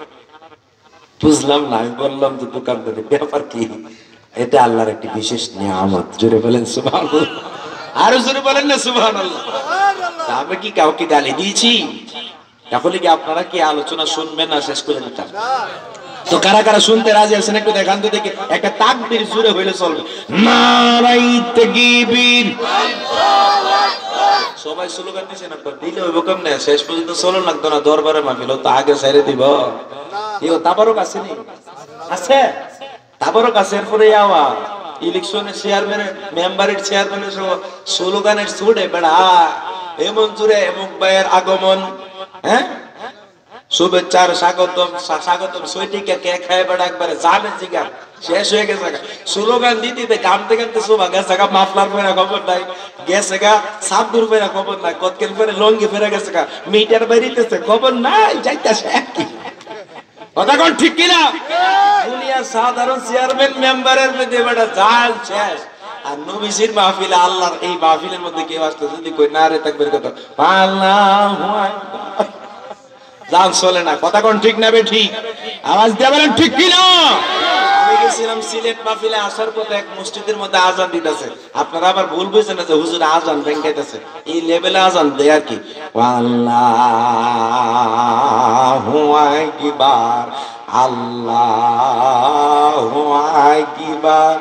বুঝলাম না, আমি বললাম যে দোকানদারে ব্যাপার কি? এটা আল্লাহর একটি বিশেষ নিয়ামত। জোরে বলেন সুবহান আরও জোরে বলেন না সুবহান আমি কি কাউকে গালি দিয়েছি? তাহলে কি আপনারা কি আলোচনা শুনবেন না শেষ করে দিতাম? তো কারা কারা শুনতে রাজি আছেন একটু দেখান তো দেখি। একটা তাকবীর জুড়ে হইলে চলবে। নারাই তাকবীর। সবাই স্লোগান দিছে না দিলে হইব কেমনে? শেষ পর্যন্ত চলো লাগতো না দরবারে মাহফিল তো আগে ছেড়ে দিব। ইও তাবারক আছে নি? আছে? তাবারক আছে, এরপরে আওয়া ইলেকশনের চেয়ারম্যানের মেম্বারের চেয়ারম্যানের স্লোগানের ছুড়ে বেড়া। এমন জুড়ে এমন ভাইয়ের আগমন হ্যাঁ? শুভেচ্ছার স্বাগতম স্বাগতম। সৈটিকে কে খায় বেড়া একবারে জানে জিগা শেষ হয়ে গেছে স্লোগান দিতে দিতে গামতে গামতে শোভা গেছে গা, মাফলার ফেরা খবর নাই। গেছে গা, সাবদুর ফেরা খবর নাই। কতকেল ফেরে, লঙ্গি ফেরা গেছে গা। মিটার বেরিতেছে, খবর নাই, যাইতাছে একই। কথা কোন ঠিক কিনা? দুনিয়ার সাধারণ চেয়ারম্যান, মেম্বারের মধ্যে বেটা জাল শেষ। আর নবীজির মাহফিলে, আল্লাহর এই মাহফিলের মধ্যে কেউ আসতো, যদি কই, না রে, তাকবীর কথা আল্লাহু আকবার। জান চলে না, কথা কোন ঠিক না ঠিক? আওয়াজ দিয়ে বলেন, ঠিক কি না? আমি গেছিলাম সিলেট মাহফিলে, আসার পথে এক মসজিদের মধ্যে আপনারা আবার ভুল বুঝছেন না যে হুজুর এই লেভেলে দেয় আর কি। আল্লাহু আকবার আল্লাহু আকবার।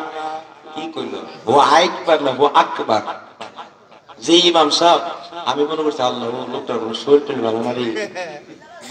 কি কইলো? ও আকবার না ও আকবার? যে ইমাম সাহেব, আমি মনে করছি আল্লাহ লোকটার কোনো শরীর ভালো না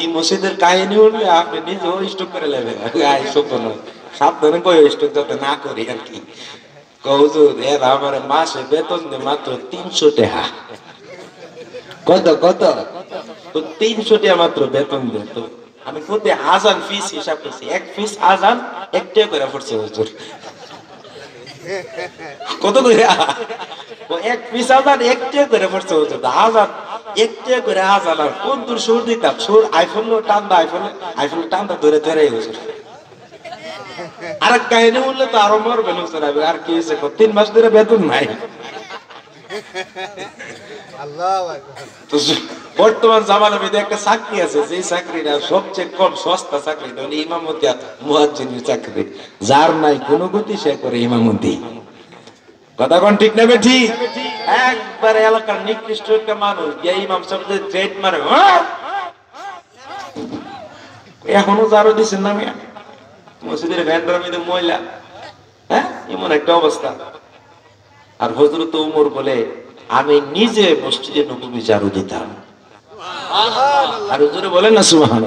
এই মসজিদের কাহিনী উঠলে আপনি নিজেও স্টক করে নেবেন। সম্পূর্ণ সাবধানে কই স্টক যাতে না করি আর কি। কহুজুর এর আমার মাসে বেতন মাত্র তিনশো টাকা। কত কত? তো তিনশো টাকা মাত্র বেতন দেয় তো আমি প্রতি আজান ফিস হিসাব করছি। এক ফিস আজান এক টাকা করে পড়ছে হুজুর। কত ও এক পিস আজান এক টাকা করে পড়ছে হাজার আজান এক টাকা করে আজান আর কোন দূর সুর দিতাম? সুর আইফোন টান্দা আইফোন আইফোন টান্দা ধরে ধরে হুজুর আর এক কাহিনী বললে তো আরও মরবেন হুজুর আর কি হয়েছে তিন মাস ধরে বেতন নাই। বর্তমান জামানার মধ্যে একটা চাকরি আছে যে চাকরিটা সবচেয়ে কম সস্তা চাকরি হলো ইমামতি মুয়াজ্জিনের চাকরি। যার নাই কোনো গতি সে করে ইমামতি। কথা এলাকার নিকৃষ্ট একটা মানুষ মারে "আহ!" এখনও মহিলা হ্যাঁ? এমন একটা অবস্থা। আর হজরত উমর বলে আমি নিজে মসজিদে নবী জারু দিতাম। আর হুজুরে বলেন না সুবহান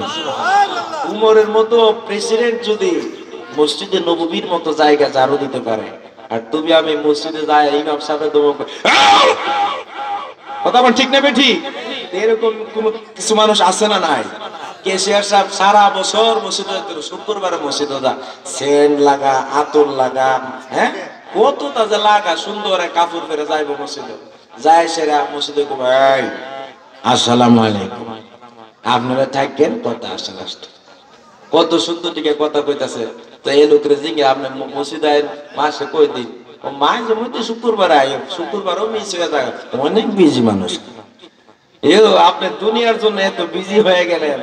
উমরের মতো প্রেসিডেন্ট যদি মসজিদে নবীর মতো জায়গা জারু দিতে পারে আর তুমি আমি মসজিদে যাই ইমাম সাহেবের দমক কথা বল ঠিক নেবে ঠিক এরকম কোন কিছু মানুষ আছে না নাই? কেশিয়ার সাহেব সারা বছর মসজিদে শুক্রবারে মসজিদে যা সেন্ট লাগা আতর লাগা হ্যাঁ? কত তাজা লাগা সুন্দর এক কাপড় পরে যাইব মসজিদে। যাই সেরা মসজিদে ভাই আসসালামু আলাইকুম। আপনারা থাকেন কথা আসা লাস্ট। কত সুন্দর দিকে কথা কইতাছে। তো এই লোকের জিঙ্গে আপনি মসজিদে মাসে কই দিন? ও মাঝে মধ্যে শুক্রবার আই শুক্রবারও মিস হয়ে যায়। অনেক বিজি মানুষ। এ আপনি দুনিয়ার জন্য এত বিজি হয়ে গেলেন।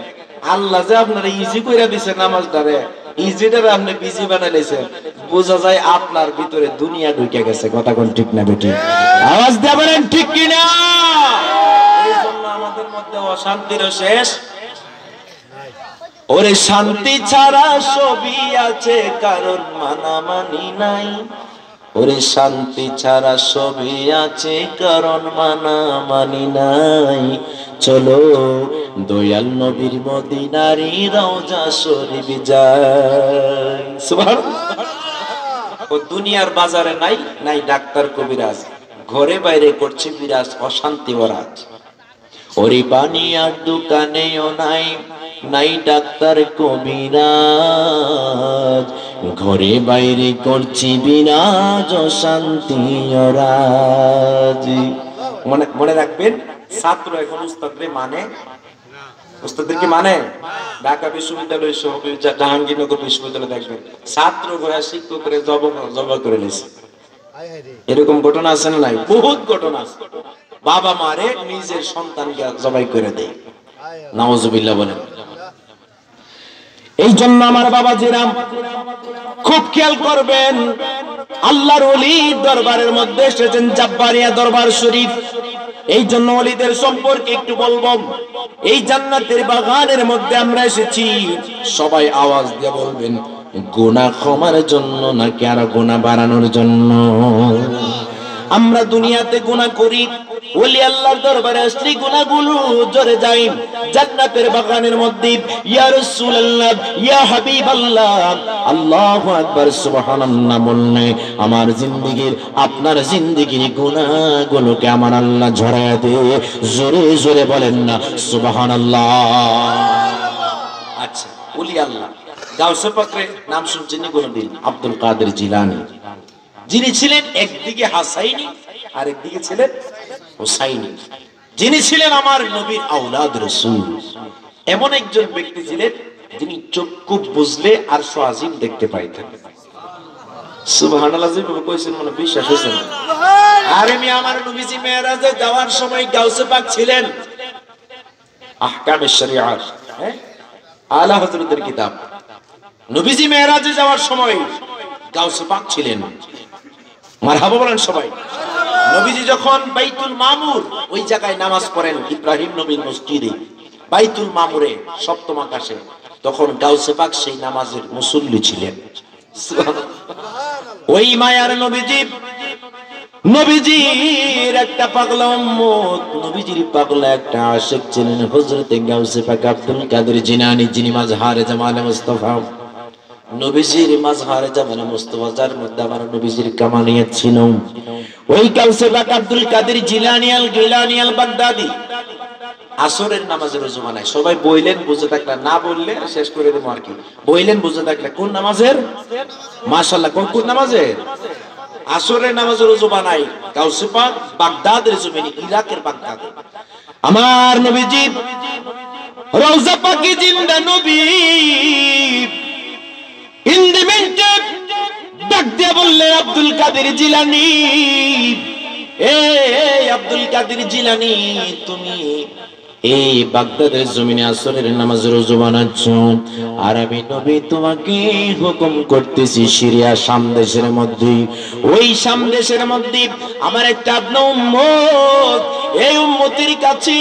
আল্লাহ যে আপনার ইজি কইরা দিছে নামাজটারে। ইজিটারে আপনি বিজি বানাইছেন বোঝা যায় আপনার ভিতরে দুনিয়া ঢুকে গেছে। কথা কোন ঠিক না বেটি আওয়াজ দিয়ে বলেন, ঠিক কি না আমাদের মধ্যে অশান্তির শেষ। ওরে শান্তি ছাড়া সবই আছে কারণ মানামানি নাই। ওরে শান্তি ছাড়া সবই আছে কারণ মানা মানি নাই। চলো দয়াল নবীর মদিনারি রওজা শরীফ যায় ও দুনিয়ার বাজারে নাই নাই ডাক্তার কবিরাজ। ঘরে বাইরে করছে বিরাজ অশান্তি বরাজ। ওরে বানিয়ার দোকানেও নাই নাই ডাক্তার কবিরাজ। ঘরে বাইরে করছি বিরাজ শান্তি রাজ। মনে মনে রাখবেন ছাত্র এখন উস্তাদরে মানে? উস্তাদদেরকে মানে? ঢাকা বিশ্ববিদ্যালয় সহ জাহাঙ্গীরনগর বিশ্ববিদ্যালয় দেখবেন। ছাত্র ঘোরা শিক্ষকের জব জব করে নিয়েছে এরকম ঘটনা আছে না নাই? বহুত ঘটনা আছে। বাবা মারে নিজের সন্তানকে জবাই করে দেয়। নওয়াজুবিল্লাহ বলেন। এই জন্য আমার বাবা জিরাম খুব খেয়াল করবেন, আল্লাহর ওলি দরবারের মধ্যে এসেছেন জাব্বারিয়া দরবার শরীফ। এই জন্য অলিদের সম্পর্কে একটু বলব। এই জান্নাতের বাগানের মধ্যে আমরা এসেছি। সবাই আওয়াজ দিয়ে বলবেন, গুনাহ ক্ষমার জন্য নাকি আরও গুনাহ বাড়ানোর জন্য? আমরা দুনিয়াতে গুনাহ করি। ওলি আল্লাহর দরবারে আসলে গুনাহগুলো জরে যাই। জান্নাতের বাগানের মধ্যে, ইয়া রাসূলুল্লাহ, ইয়া হাবিবাল্লাহ। আল্লাহু আকবার, সুবহানাল্লাহ বললে, আমার জিন্দেগীর, আপনার জিন্দেগীর গুনাহগুলোকে আমার আল্লাহ ঝরায় দে। জোরে জোরে বলেন না, সুবহানাল্লাহ। আচ্ছা ওলি আল্লাহ। গাউসে পাকরে নাম শুনছেন কোনদিন? Abdul Qadir Jilani. যিনি ছিলেন একদিকে হাসাইনি আর একদিকে ছিলেন হোসাইনি। যিনি ছিলেন আমার নবীর আউলাদ রসুল। এমন একজন ব্যক্তি ছিলেন যিনি চক্ষু বুঝলে আর সোয়াজিম দেখতে পাইতেন। আমি আমার নবীজি যাওয়ার সময় কিতাব। নবীজি যাওয়ার সময় গাউসে পাক ছিলেন। মারহাবা বলেন সবাই। নবীজি যখন বাইতুল মামুর ওই জায়গায় নামাজ পড়েন ইব্রাহিম নবীর মসজিদে বাইতুল মামুরে সপ্তম আকাশে তখন গাউসে পাক সেই নামাজের মুসল্লি ছিলেন। ওই মায়ার নবীজি নবীজির একটা পাগলা উম্মত নবীজির পাগলা একটা আশিক ছিলেন হযরতে গাউসে পাক আব্দুল কাদের জিনানী যিনি মাঝহারে জামালে মুস্তাফা। নবীজির মাঝহারে জামালে মুস্তাফা, যার মধ্যে আমার নবীজির কামানিয়াত ছিল। ওই গাউসে পাক Abdul Qadir Jilani al Gilani al Baghdadi. আসরের নামাজের রুজু বানায়। সবাই বইলেন, বুঝে থাকলে না বললে শেষ করে দেবো আর কি। বইলেন, বুঝে থাকলে কোন নামাজের? মাশাল্লাহ কোন কোন নামাজের? আসরের নামাজের রুজু বানাই গাউসে পাক বাগদাদের জমিনে, ইরাকের বাগদাদে। আমার নবীজি, রওজা পাকি জিন্দা নবী। আব্দুল কাদের জিলানি। এ আব্দুল কাদের জিলানি, তুমি এই বাগদাদের জমিনে আসরের নামাজ বানাচ্ছ। আর আমি নবী, তোমাকে হুকুম করতেছি সিরিয়া সামদেশের মধ্যে ওই সামদেশের মধ্যে আমার একটা আপনা উম্মত, এই উম্মতের কাছে,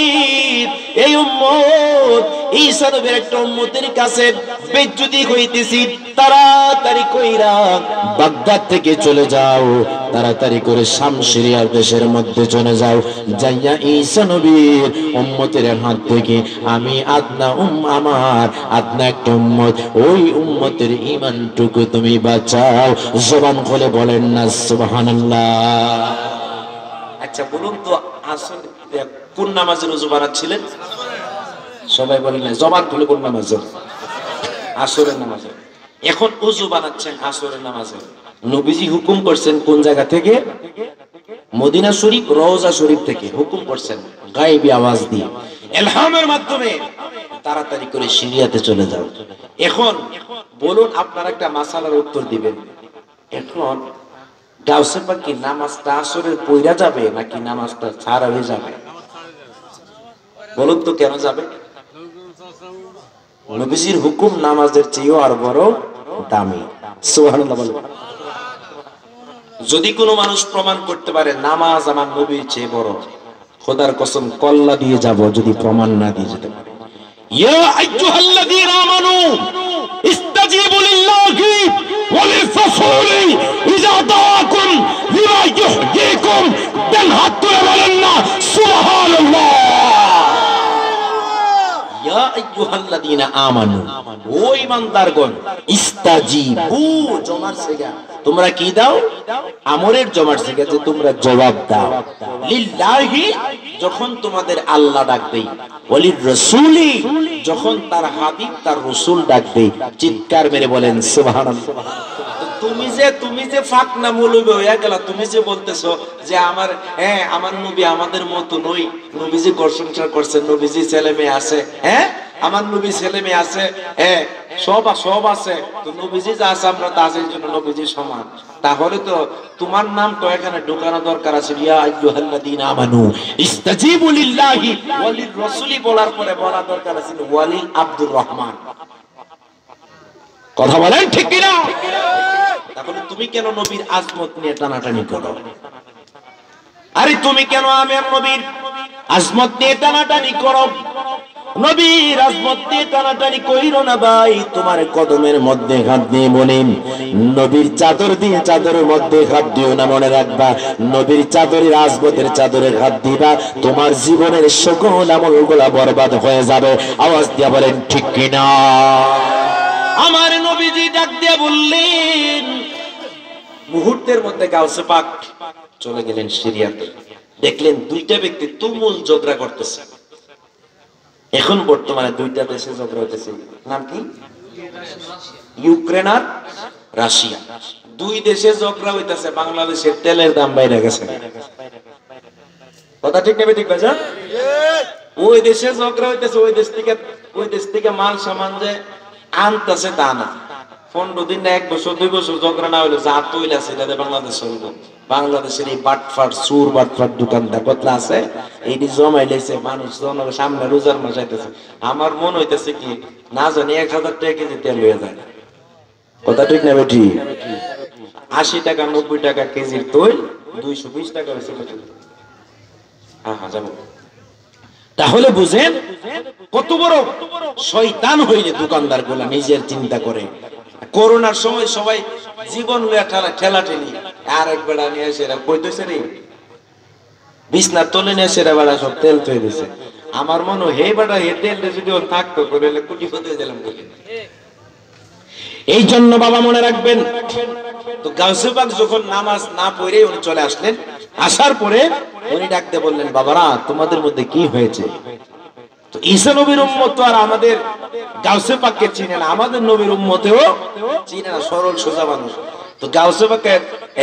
এই উম্মত এই নবীর একটা উম্মতের কাছে বেজ্জুতি হইতেছি। তাড়াতাড়ি কইরা বাগদাদ থেকে চলে যাও। তাড়াতাড়ি করে শাম সিরিয়ার দেশের মধ্যে চলে যাও। যাইয়া ঈসা নবীর উম্মতের হাত থেকে আমি আদনা উম আমার আদনা একটা উম্মত। ওই উম্মতের ঈমানটুকু তুমি বাঁচাও। জবান খুলে বলেন না সুবহানাল্লাহ। আচ্ছা বলুন তো আসলে কোন নামাজের রুজু বানাচ্ছিলেন? সবাই বলেন না জবান খুলে কোন নামাজে আসরের নামাজে এখন উজু বানাচ্ছেন আসরের নামাজে। নবীজি হুকুম করছেন কোন জায়গা থেকে? মদিনা শরীফ, রওজা শরীফ থেকে হুকুম করছেন গায়েবী আওয়াজ দিয়ে। এলহামের মাধ্যমে তাড়াতাড়ি করে সিরিয়াতে চলে যাও। এখন বলুন, আপনারা একটা মাসালার উত্তর দিবেন। এখন গাউসে পাকি নামাজটা আসরের পইরা যাবে নাকি নামাজটা ছাড়া হয়ে যাবে? বলুন তো কেন যাবে? নবীজির হুকুম নামাজের চেয়েও আর বড় দামি সুবহানাল্লাহ যদি কোনো মানুষ প্রমাণ করতে পারে, নামাজ আমার নবীর চেয়ে বড়, খোদার কসম কল্লা দিয়ে যাব যদি প্রমাণ না দিয়ে যেতে পারে। হাত তুলে বলেন না, সুবহানাল্লাহ। তোমরা কি দাও? আমরের জমার সেগা যে তোমরা জবাব দাও। যখন তোমাদের আল্লাহ ডাক দেই যখন তার হাবিব, তার রাসূল ডাক দেই চিৎকার মেরে বলেন, সুবহানাল্লাহ। তুমি যে তুমি যে ফাঁক না মৌলবী হইয়া গেলা, তুমি যে বলতেছো যে আমার হ্যাঁ আমার নবী আমাদের মতো নই। নবীজি ঘর করছেন নবীজি ছেলে মেয়ে আছে হ্যাঁ? আমার নবী ছেলে মেয়ে আছে হ্যাঁ সব সব আছে। তো নবীজি যা আছে আমরা তা আছে জন্য নবীজি সমান। তাহলে তো তোমার নাম তো এখানে ঢোকানো দরকার আছে। ইয়া আইয়ুহাল্লাযীনা আমানু, ইস্তাজিবু লিল্লাহি ওয়ালির রাসূলি বলার পরে বলা দরকার আছে ওয়ালিল আব্দুর রহমান। কথা বলেন ঠিক কিনা? তাহলে তুমি কেন নবীর আজমত নিয়ে টানাটানি করো? আরে তুমি কেন আমের নবীর আজমত নিয়ে টানাটানি করো? নবীর তোমার চাদর দিয়ে চাদরের মধ্যে হাত দিও না মনে রাখবা, নবীর চাদরের আজমতের চাদরে হাত দিবা, তোমার জীবনের সকল আমলগুলা বরবাদ হয়ে যাবে। আওয়াজ দিয়া বলেন, ঠিক কিনা? আমার নবীজি ডাক দিয়ে বললেন মুহূর্তের মধ্যে গাউসে পাক চলে গেলেন সিরিয়াতে। দেখলেন দুইটা ব্যক্তি তুমুল ঝগড়া করতেছে। এখন বর্তমানে দুইটা দেশে ঝগড়া হইতেছে। নাম কি? ইউক্রেন আর রাশিয়া। দুই দেশে ঝগড়া হইতেছে বাংলাদেশের তেলের দাম বাইরে গেছে। কথা ঠিক নেবে ঠিক। বাজা ওই দেশে ঝগড়া হইতেছে ওই দেশ থেকে ওই দেশ থেকে মাল সামান যে আনতেছে তা না। পনেরো দিন এক বছর, দুই বছর ঝগড়া না হইল, যা তৈল আছে এটাতে বাংলাদেশ হইব বাংলাদেশের এই বাটফাট, সুর বাটফাট দোকানদার কতলা আছে? এইটি জমাই লেছে মানুষ জনের সামনে রোজার মাস আইতেছে। আমার মন হইতেছে কি, না জানি এক হাজার টাকা কেজি তেল হয়ে যায়। কথা ঠিক না বেটি আশি টাকা, নব্বই টাকা কেজির তৈল, দুইশো বিশ টাকা হয়েছে হ্যাঁ হ্যাঁ যাব। তাহলে বুঝেন কত বড় শয়তান হইলে দোকানদারগুলা নিজের চিন্তা করে। করোনার সময় সবাই জীবন ঠেলা ঠেলা ঠেলি আর এক বেড়া নিয়ে এসে এরা কইতেছে বিছনার তলে নিয়ে সেরা বেড়া সব তেল থয়ে দিছে। আমার মনে হে বেড়া হে তেল যদি থাকতো করে কুটি হতে গেলাম এই জন্য বাবা মনে রাখবেন, তো গাউসেবাগ যখন নামাজ না পড়ে উনি চলে আসলেন, আসার পরে উনি ডাকতে বললেন, বাবারা, তোমাদের মধ্যে কি হয়েছে? তো ঈসা নবীর উম্মত আর আমাদের গাউসে পাককে চিনে না, আমাদের নবীর উম্মতেও চিনে না, সরল, সোজা মানুষ। তো গাউসে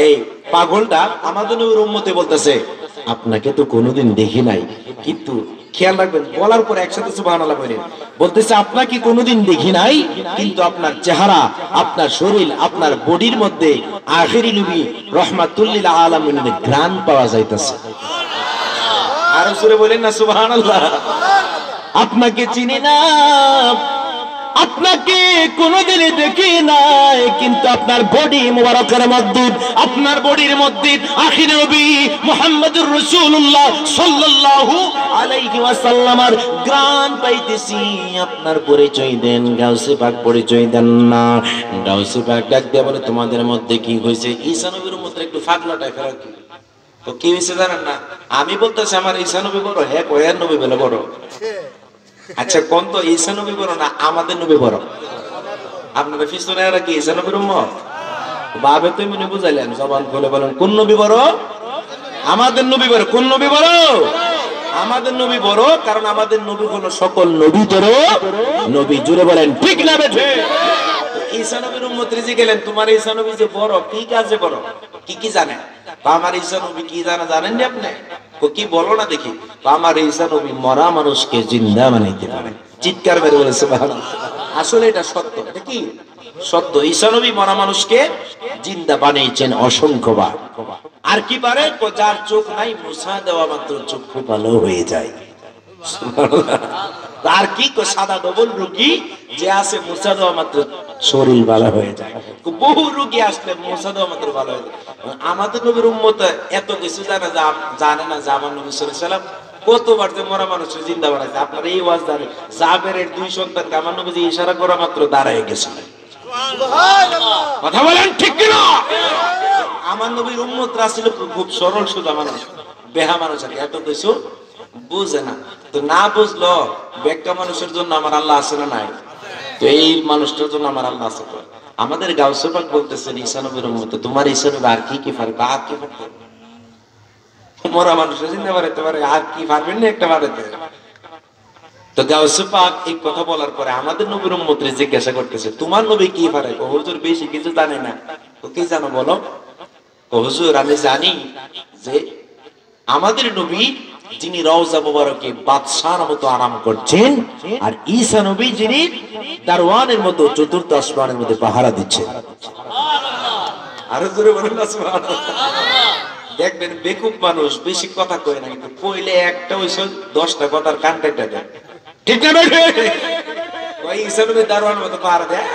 এই পাগলটা আমাদের উম্মতে বলতেছে, আপনাকে তো কোনোদিন দেখি নাই। কিন্তু খেয়াল রাখবেন, বলার একসাথে বলেন। বলতেছে, আপনাকে কোনোদিন দেখি নাই, কিন্তু আপনার চেহারা, আপনার শরীর, আপনার বডির মধ্যে আখেরি নবী রহমাতুল্লিল পাওয়া যাইতেছে। আরও সুরে বলেন না আপনাকে চিনি না আপনাকে কোনোদিন দেখি নাই, কিন্তু আপনার বডি মুবারকের মধ্যে আপনার বডির মধ্যে আখির নবী মুহাম্মদুর রাসূলুল্লাহ সাল্লাল্লাহু আলাইহি ওয়াসাল্লামের গ্রান পাইতেছি। আপনার পরিচয় দেন, গাউসে পাক পরিচয় দেন না। গাউসে পাক ডাক দিয়ে বলে, তোমাদের মধ্যে কি হয়েছে? ঈসা নবীর মধ্যে একটু ফাগলা টাইপের কি। তো কি হয়েছে জানেন না? আমি বলতেছি, আমার ঈসা নবী বড় হ্যাঁ কয়ার নবী বলে বড়? আচ্ছা কোন তো ঈসা নবী বড় না আমাদের নবী বড়? আপনাদের পিছনে এরা কি ঈসা নবীর উম্মত? বাবে তুই মনে বুঝাইলেন, জবান খুলে বলেন, কোন নবী বড়? আমাদের নবী বড়, কোন নবী বড়? আমাদের নবী বড়, কারণ আমাদের নবী হলো সকল নবী বড় নবী। জুড়ে বলেন, ঠিক না বেঠে? গেলেন তোমার যে বড়, কি কাজে বড়? কি কি জানে? আমার কি জানে জানেন আপনি? কি বলো না দেখি। আমার মরা মানুষকে জিন্দা বানাইতে পারে। চিৎকার বলেছে আসলে এটা সত্য। সত্য। মরা মানুষকে জিন্দা বানিয়েছেন অসংখ্যবার। আর কি পারে? যার চোখ নাই, মুছা দেওয়া মাত্র চক্ষু ভালো হয়ে যায়। আর কি সাদা ডবল রুগী যে আছে, মুছা দেওয়া মাত্র শরীর ভালো হয়ে যায়। বহু রুগী আসলে মুছা দেওয়া মাত্র ভালো হয়ে যায়। আমাদের নবীর উম্মত এত কিছু জানে যা জানে না যে আমার নবী সাল্লাম কতবার যে মরা মানুষের জিন্দা বানাইছে। আপনার এই ওয়াজ জানে। জাবেরের দুই সন্তানকে আমার নবী যে ইশারা করা মাত্র দাঁড়ায় গেছিলেন কথা বলেন ঠিক কিনা? আমার নবীর উম্মতরা ছিল খুব সরল সোজা মানুষ বেহা মানুষ আর এত কিছু বুঝে না। তো না বুঝলো বেকা মানুষের জন্য আমার আল্লাহ আছে না নাই? তো এই মানুষটার জন্য আমার আল্লাহ আছে। আমাদের গাউসেপাক বলতেছেন ঈশানবীর উম্মত, তোমার ঈশানবী আর কি কি পারবে? আর কি পারবে? মরা মানুষের চিন্তা পারে আর কি পারবেন না একটা বাড়াইতে তো গাউসে পাক এই কথা বলার পরে আমাদের নবীর উম্মতরে জিজ্ঞাসা করতেছে, তোমার নবী কি পারে? হুজুর বেশি কিছু জানে না। তো কি জানো বলো? ও হুজুর, আমি জানি যে আমাদের নবী যিনি রওজা মুবারকে বাদশার মতো আরাম করছেন আর ঈসা নবী যিনি দারওয়ানের মতো চতুর্থ আসমানের মধ্যে পাহারা দিচ্ছেন। আরও জোরে বলুন দেখবেন বেকুব মানুষ বেশি কথা কয় না কিন্তু কইলে একটা হইছে দশটা কথার কান কেটে দেয়। ঠিক না কই ঈসা নবী দারওয়ানের মতো পাহারা দেয়।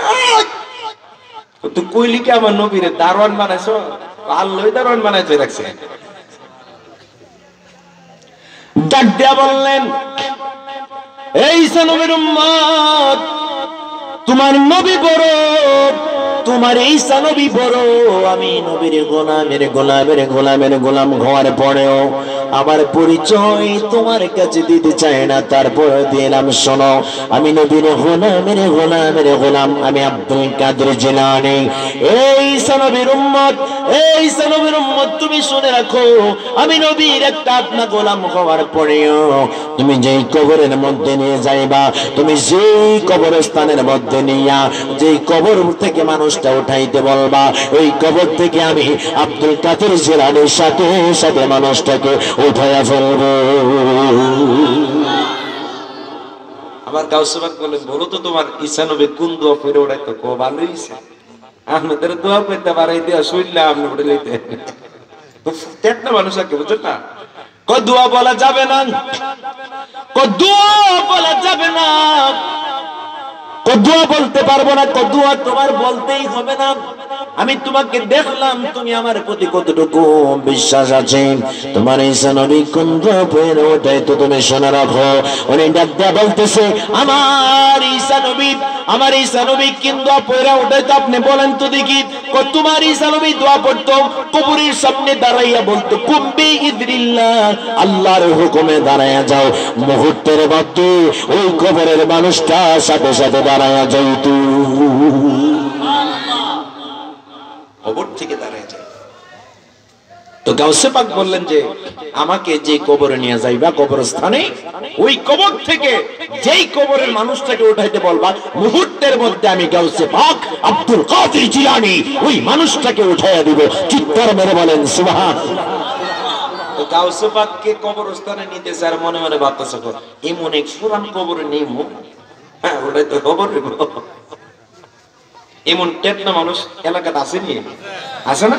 তুই কইলি কি আমার নবীরে দারওয়ান বানাইছো? আল্লাহই দারওয়ান বানাইতে রাখছে। ডাক দিয়া বললেন এই সানবের তোমার নবী বড়। তোমার এই সানবি বড়। আমি নবীর গোলামের গোলামের গোলামের গোলাম হওয়ার পরেও আমার পরিচয় তোমার কাছে দিতে চায় না। তারপর দিলাম, শোনো, আমি নবীর গোলামের গোলামের গোলাম, আমি আব্দুল কাদের জেলানি। এই নবীর উম্মত, এই নবীর উম্মত, তুমি শুনে রাখো, আমি নবীর একটা আপনা গোলাম হওয়ার পরেও তুমি যেই কবরের মধ্যে নিয়ে যাইবা, তুমি যেই কবরস্থানের মধ্যে নিয়া, যেই কবর থেকে মানুষটা উঠাইতে বলবা, ওই কবর থেকে আমি আব্দুল কাদের জেলানির সাথে সাথে মানুষটাকে উঠাইয়া ফেলব। আমার কাউসবাক বলেন বলো তো তোমার ঈশা নবী কোন দোয়া ফিরে ওড়াইতো কো, ভালোই আপনাদের দোয়া করতে পারে দিয়া শুনলাম আপনি উঠে লইতে। তো তেটনা মানুষ আগে, বুঝছেন না? ক দোয়া বলা যাবে না। ক দোয়া বলা যাবে না। কদুয়া বলতে পারব না, কদুয়া তোমার বলতেই হবে না। আমি তোমাকে দেখলাম, তুমি আমার প্রতি কতটুকু বিশ্বাস আছে। তোমার এই ওটাই তো তুমি শোনা রাখো। উনি ডাক দিয়া বলতেছে, আমার আমার কিন্তু পয়রা আপনি বলেন তো দেখি। তোমার ঈসা দোয়া সামনে দাঁড়াইয়া বলতো, কুম্বি আল্লাহর হুকুমে দাঁড়াইয়া যাও। মুহূর্তের মধ্যে ওই কবরের মানুষটা সাথে সাথে দাঁড়াইয়া যাইতো কবর থেকে দাঁড়ায় যায় তো গাউসে পাক বললেন যে আমাকে যে কবরে নিয়ে যাইবা কবরস্থানে ওই কবর থেকে যেই কবরের মানুষটাকে উঠাইতে বলবা মুহূর্তের মধ্যে আমি গাউসে পাক আব্দুল কাদের জিলানি ওই মানুষটাকে উঠাইয়া দিব। চিৎকার মেরে বলেন সুবহান। তো গাউসে পাককে কবরস্থানে নিতে স্যার মনে মনে ভাবতেছে এমন এক পুরান কবরে নেই এমন টেটনা মানুষ এলাকাতে আসেনি আছে না?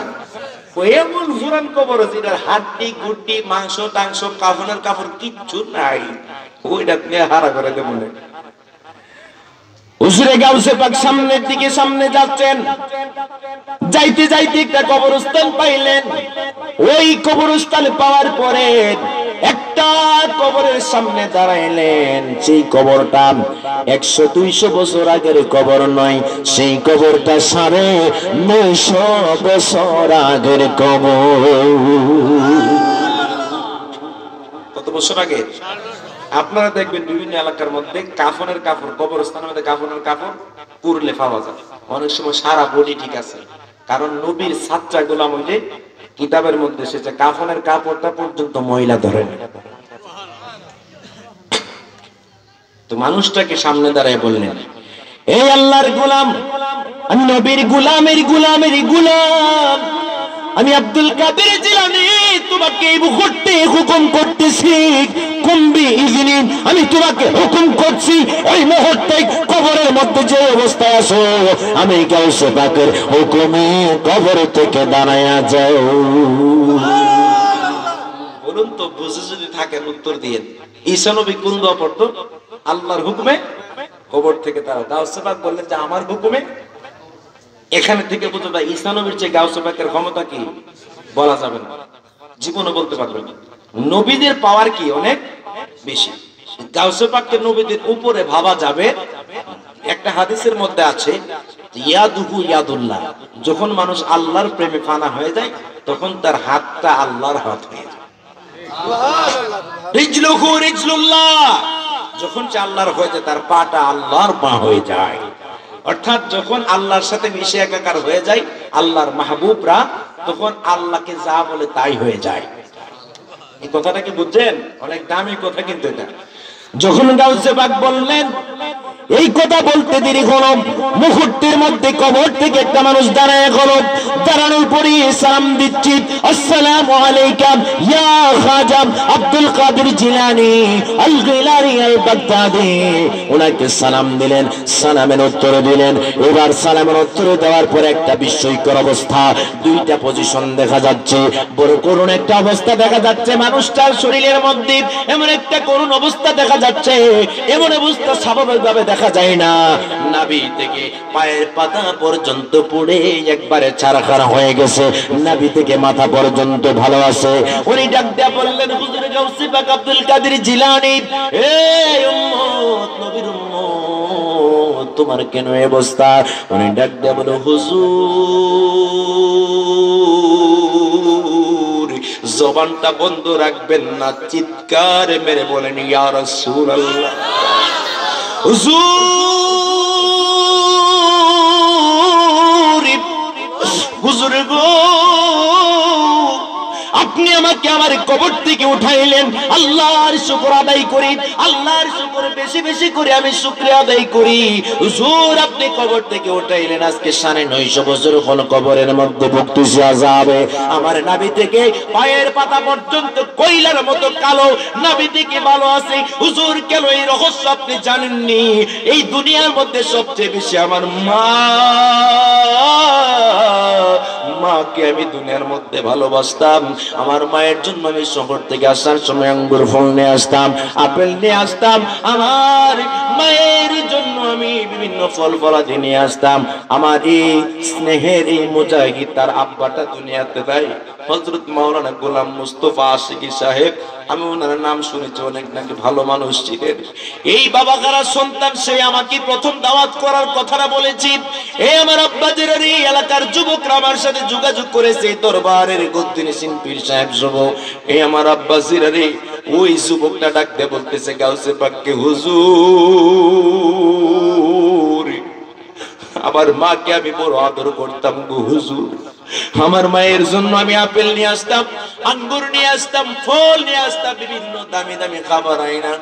এমন ফুরান কবর যেটার হাড্ডি, গুড্ডি, মাংস, টাংস, কাফনের কাপড় কিচ্ছু নাই। ওইটা নিয়ে হারা করে দেব। উসরে গাউসে পাক সামনের দিকে সামনে যাচ্ছেন। যাইতে যাইতে একটা কবরস্থান পাইলেন। ওই কবরস্থান পাওয়ার পরে একটা কবরের সামনে দাঁড়াইলেন। সেই কবরটা একশো দুইশো বছর আগের কবর নয়, সেই কবরটা সাড়ে নয়শো বছর আগের কবর। কত বছর আগে? আপনারা দেখবেন বিভিন্ন এলাকার মধ্যে কাফনের কাপড় কবরস্থানের মধ্যে কাফনের কাপড় পুরলে পাওয়া যায়। অনেক সময় সারা বডি ঠিক আছে। কারণ নবীর সাতটা গোলাম হইলে কিতাবের মধ্যে এসেছে কাফনের কাপড়টা পর্যন্ত মহিলা ধরে তো মানুষটাকে সামনে দাঁড়ায় বললেন, এই আল্লাহর গোলাম, নবীর গোলামের গোলামের গোলাম আমি আব্দুল কাদের জিলানি, তোমাকে এই মুহূর্তে হুকুম করতেছি। কুম্বি ইজনি আমি তোমাকে হুকুম করছি এই মুহূর্তে কবরের মধ্যে যে অবস্থায় আছো, আমি গাউসে পাকের হুকুমে কবর থেকে দাঁড়ায়া যাও। বলুন তো, বুঝে যদি থাকেন, উত্তর দিয়ে ঈসা নবী কোন পড়তো? আল্লাহর হুকুমে কবর থেকে তারা গাউসে পাক বললেন যে, আমার হুকুমে এখানে থেকে বোঝা যায় ঈসা নবীর চেয়ে গাউসে পাকের ক্ষমতা কি? বলা যাবে না। জীবনে বলতে পারবে নবীদের পাওয়ার কি অনেক? বেশি। গাউসপাককে নবীদের উপরে ভাবা যাবে একটা হাদিসের মধ্যে আছে ইয়াদুহু ইয়াদুল্লাহ। যখন মানুষ আল্লাহর প্রেমে ফানা হয়ে যায়, তখন তার হাতটা আল্লাহর হাত হয়ে যায়। যখন সে আল্লাহর হয়ে যায়, তার পাটা আল্লাহর পা হয়ে যায়। অর্থাৎ যখন আল্লাহর সাথে মিশে একাকার হয়ে যায়, আল্লাহর মাহবুবরা তখন আল্লাহকে যা বলে তাই হয়ে যায়। এই কথাটা কি বুঝছেন? অনেক দামি কথা কিন্তু এটা। যখন গাউসে বাগ বললেন, এই কথা বলতে দেরি হলো। মুহূর্তের মধ্যে কবর থেকে একটা মানুষ দাঁড়ায় হলো। দাঁড়ানোর পরে সালাম দিচ্ছি। আসসালামু আলাইকুম, ইয়া খাজাম আব্দুল কাদের জিলানি আল গিলানি আল বাগদাদি ওনাকে সালাম দিলেন, সালামের উত্তর দিলেন। এবার সালামের উত্তর দেওয়ার পরে একটা বিস্ময়কর অবস্থা। দুইটা পজিশন দেখা যাচ্ছে। বড় করুণ একটা অবস্থা দেখা যাচ্ছে মানুষটার শরীরের মধ্যে। এমন একটা করুণ অবস্থা দেখা যাচ্ছে। এমন অবস্থা স্বাভাবিকভাবে দেখা যায় না। নাবি থেকে পায়ের পাতা পর্যন্ত পুড়ে একবারে ছাড়খাড়া হয়ে গেছে। নাবি থেকে মাথা পর্যন্ত ভালো আছে। উনি ডাক দেয়া বললেন, হুজুর গাউসি আব্দুল কাদের জিলানি। উম্মত, নবীর উম্মত, তোমার কেন অবস্থা? উনি ডাক দেয়া বলে, হুজুর জবানটা বন্ধ রাখবেন না চিৎকার মেরে বলেন ইয়া রাসূলুল্লাহ। হুজুর হুজুর গো। আপনি আমাকে আমার কবর থেকে উঠাইলেন। আল্লাহর শুকর আদায় করি। আল্লাহর শুকর বেশি বেশি করে আমি শুক্রিয়া আদায় করি। হুজুর, আপনি কবর থেকে উঠাইলেন। আজকে সাড়ে নয়শো বছর কোন কবরের মধ্যে ভুগতেছি আজাবে। আমার নাভি থেকে পায়ের পাতা পর্যন্ত কইলার মতো কালো। নাভি থেকে ভালো আছে। হুজুর, কেন এই রহস্য আপনি জানেননি? এই দুনিয়ার মধ্যে সবচেয়ে বেশি আমার মা। মাকে আমি দুনিয়ার মধ্যে ভালোবাসতাম। আমার মায়ের জন্য আমি শহর থেকে আসার সময় আঙ্গুর ফল নিয়ে আসতাম। আপেল নিয়ে আসতাম। আমার মায়ের জন্য আমি বিভিন্ন ফল ফলাদি নিয়ে আসতাম। আমার এই স্নেহের এই মুজাহিদ তার আব্বাটা দুনিয়াতে দেয় হজরত মাওলানা গোলাম মুস্তফা আশিকি সাহেব, আমি ওনার নাম শুনেছি, অনেক নাকি ভালো মানুষ ছিলেন। এই বাবা কারা সন্তান সে আমাকে প্রথম দাওয়াত করার কথাটা বলেছি। এই আমার আব্বাদের এই এলাকার যুবকরা আমার সাথে যোগাযোগ করেছে দরবারের গদ্দিনী শিল্পীর সাহেব সব এই আমার আব্বাসির রে ওই যুবকটা ডাকতে বলতেছে, গাউসে পাককে, হুজুর, আমার মাকে আমি বড় আদর করতাম গো হুজুর। আমার মায়ের জন্য আমি আপেল নিয়ে আসতাম, আঙ্গুর নিয়ে আসতাম, ফল নিয়ে আসতাম, বিভিন্ন দামি দামি খাবার আইনা।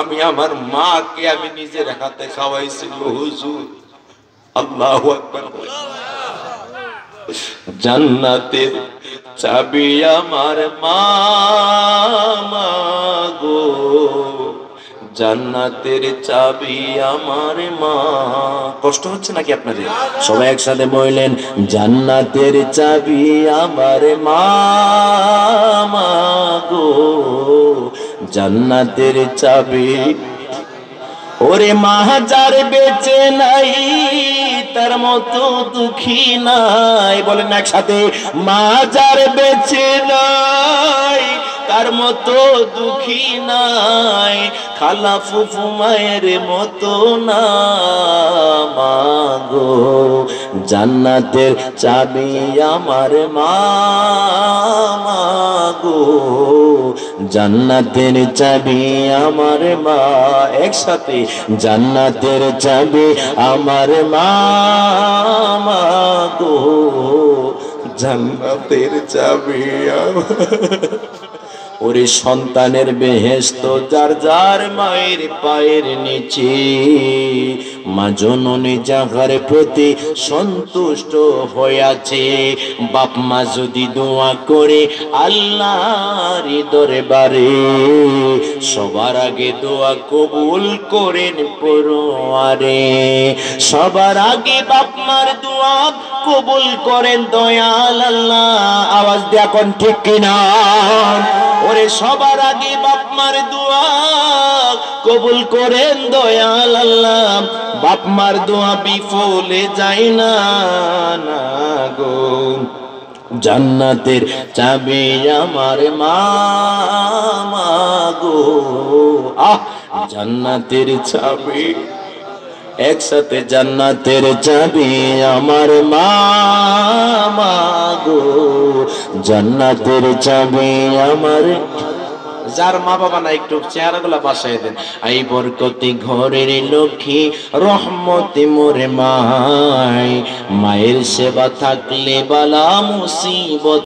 আমি আমার মাকে আমি নিজের হাতে খাওয়াইছি হুজুর। আল্লাহ আকবার। জান্নাতের চাবি আমার মা গো। জান্নাতের চাবি আমার মা। কষ্ট হচ্ছে নাকি আপনাদের? সবাই একসাথে বললেন, জান্নাতের চাবি আমার মা গো। জান্নাতের চাবি ওরে মাহাজার বেঁচে নাই তার মতো দুঃখী নাই। বলেন একসাথে মাজার বেঁচে নাই তার মতো দুঃখী নাই, খালা ফুফু মায়ের মতো না। মাগো জান্নাতের চাবি আমার মা মাগো জান্নাতের চাবি আমার মা, একসাথে জান্নাতের চাবি আমার মা মাগো জান্নাতের চাবি আমার ওরে সন্তানের বেহেস্ত যার যার মায়ের পায়ের নিচে, মা জননী যাহার প্রতি সন্তুষ্ট হইয়াছে, বাপ মা যদি দোয়া করে আল্লাহর দরবারে, সবার আগে দোয়া কবুল করেন পড়োয়ারে সবার আগে বাপ মার দোয়া কবুল করেন, দয়াল আল্লাহ। আওয়াজ দেয়া ঠিক কিনা? ওরে সবার আগে বাপ মার দোয়া কবুল করেন দয়াল আল্লাহ। বাপ মার দোয়া বিফলে যায় না না গো। জান্নাতের চাবি আমার মা গো। আহ, জান্নাতের চাবি একসাথে জান্নাতের চাবি আমার মা গো। জান্নাতের চাবি আমার যার মা বাবা না একটু চেহারাগুলা বাসায় দেন। আই বরকতি ঘরের লক্ষ্মী, রহমতি মোরে মাই। মায়ের সেবা থাকলে বালা মুসিবত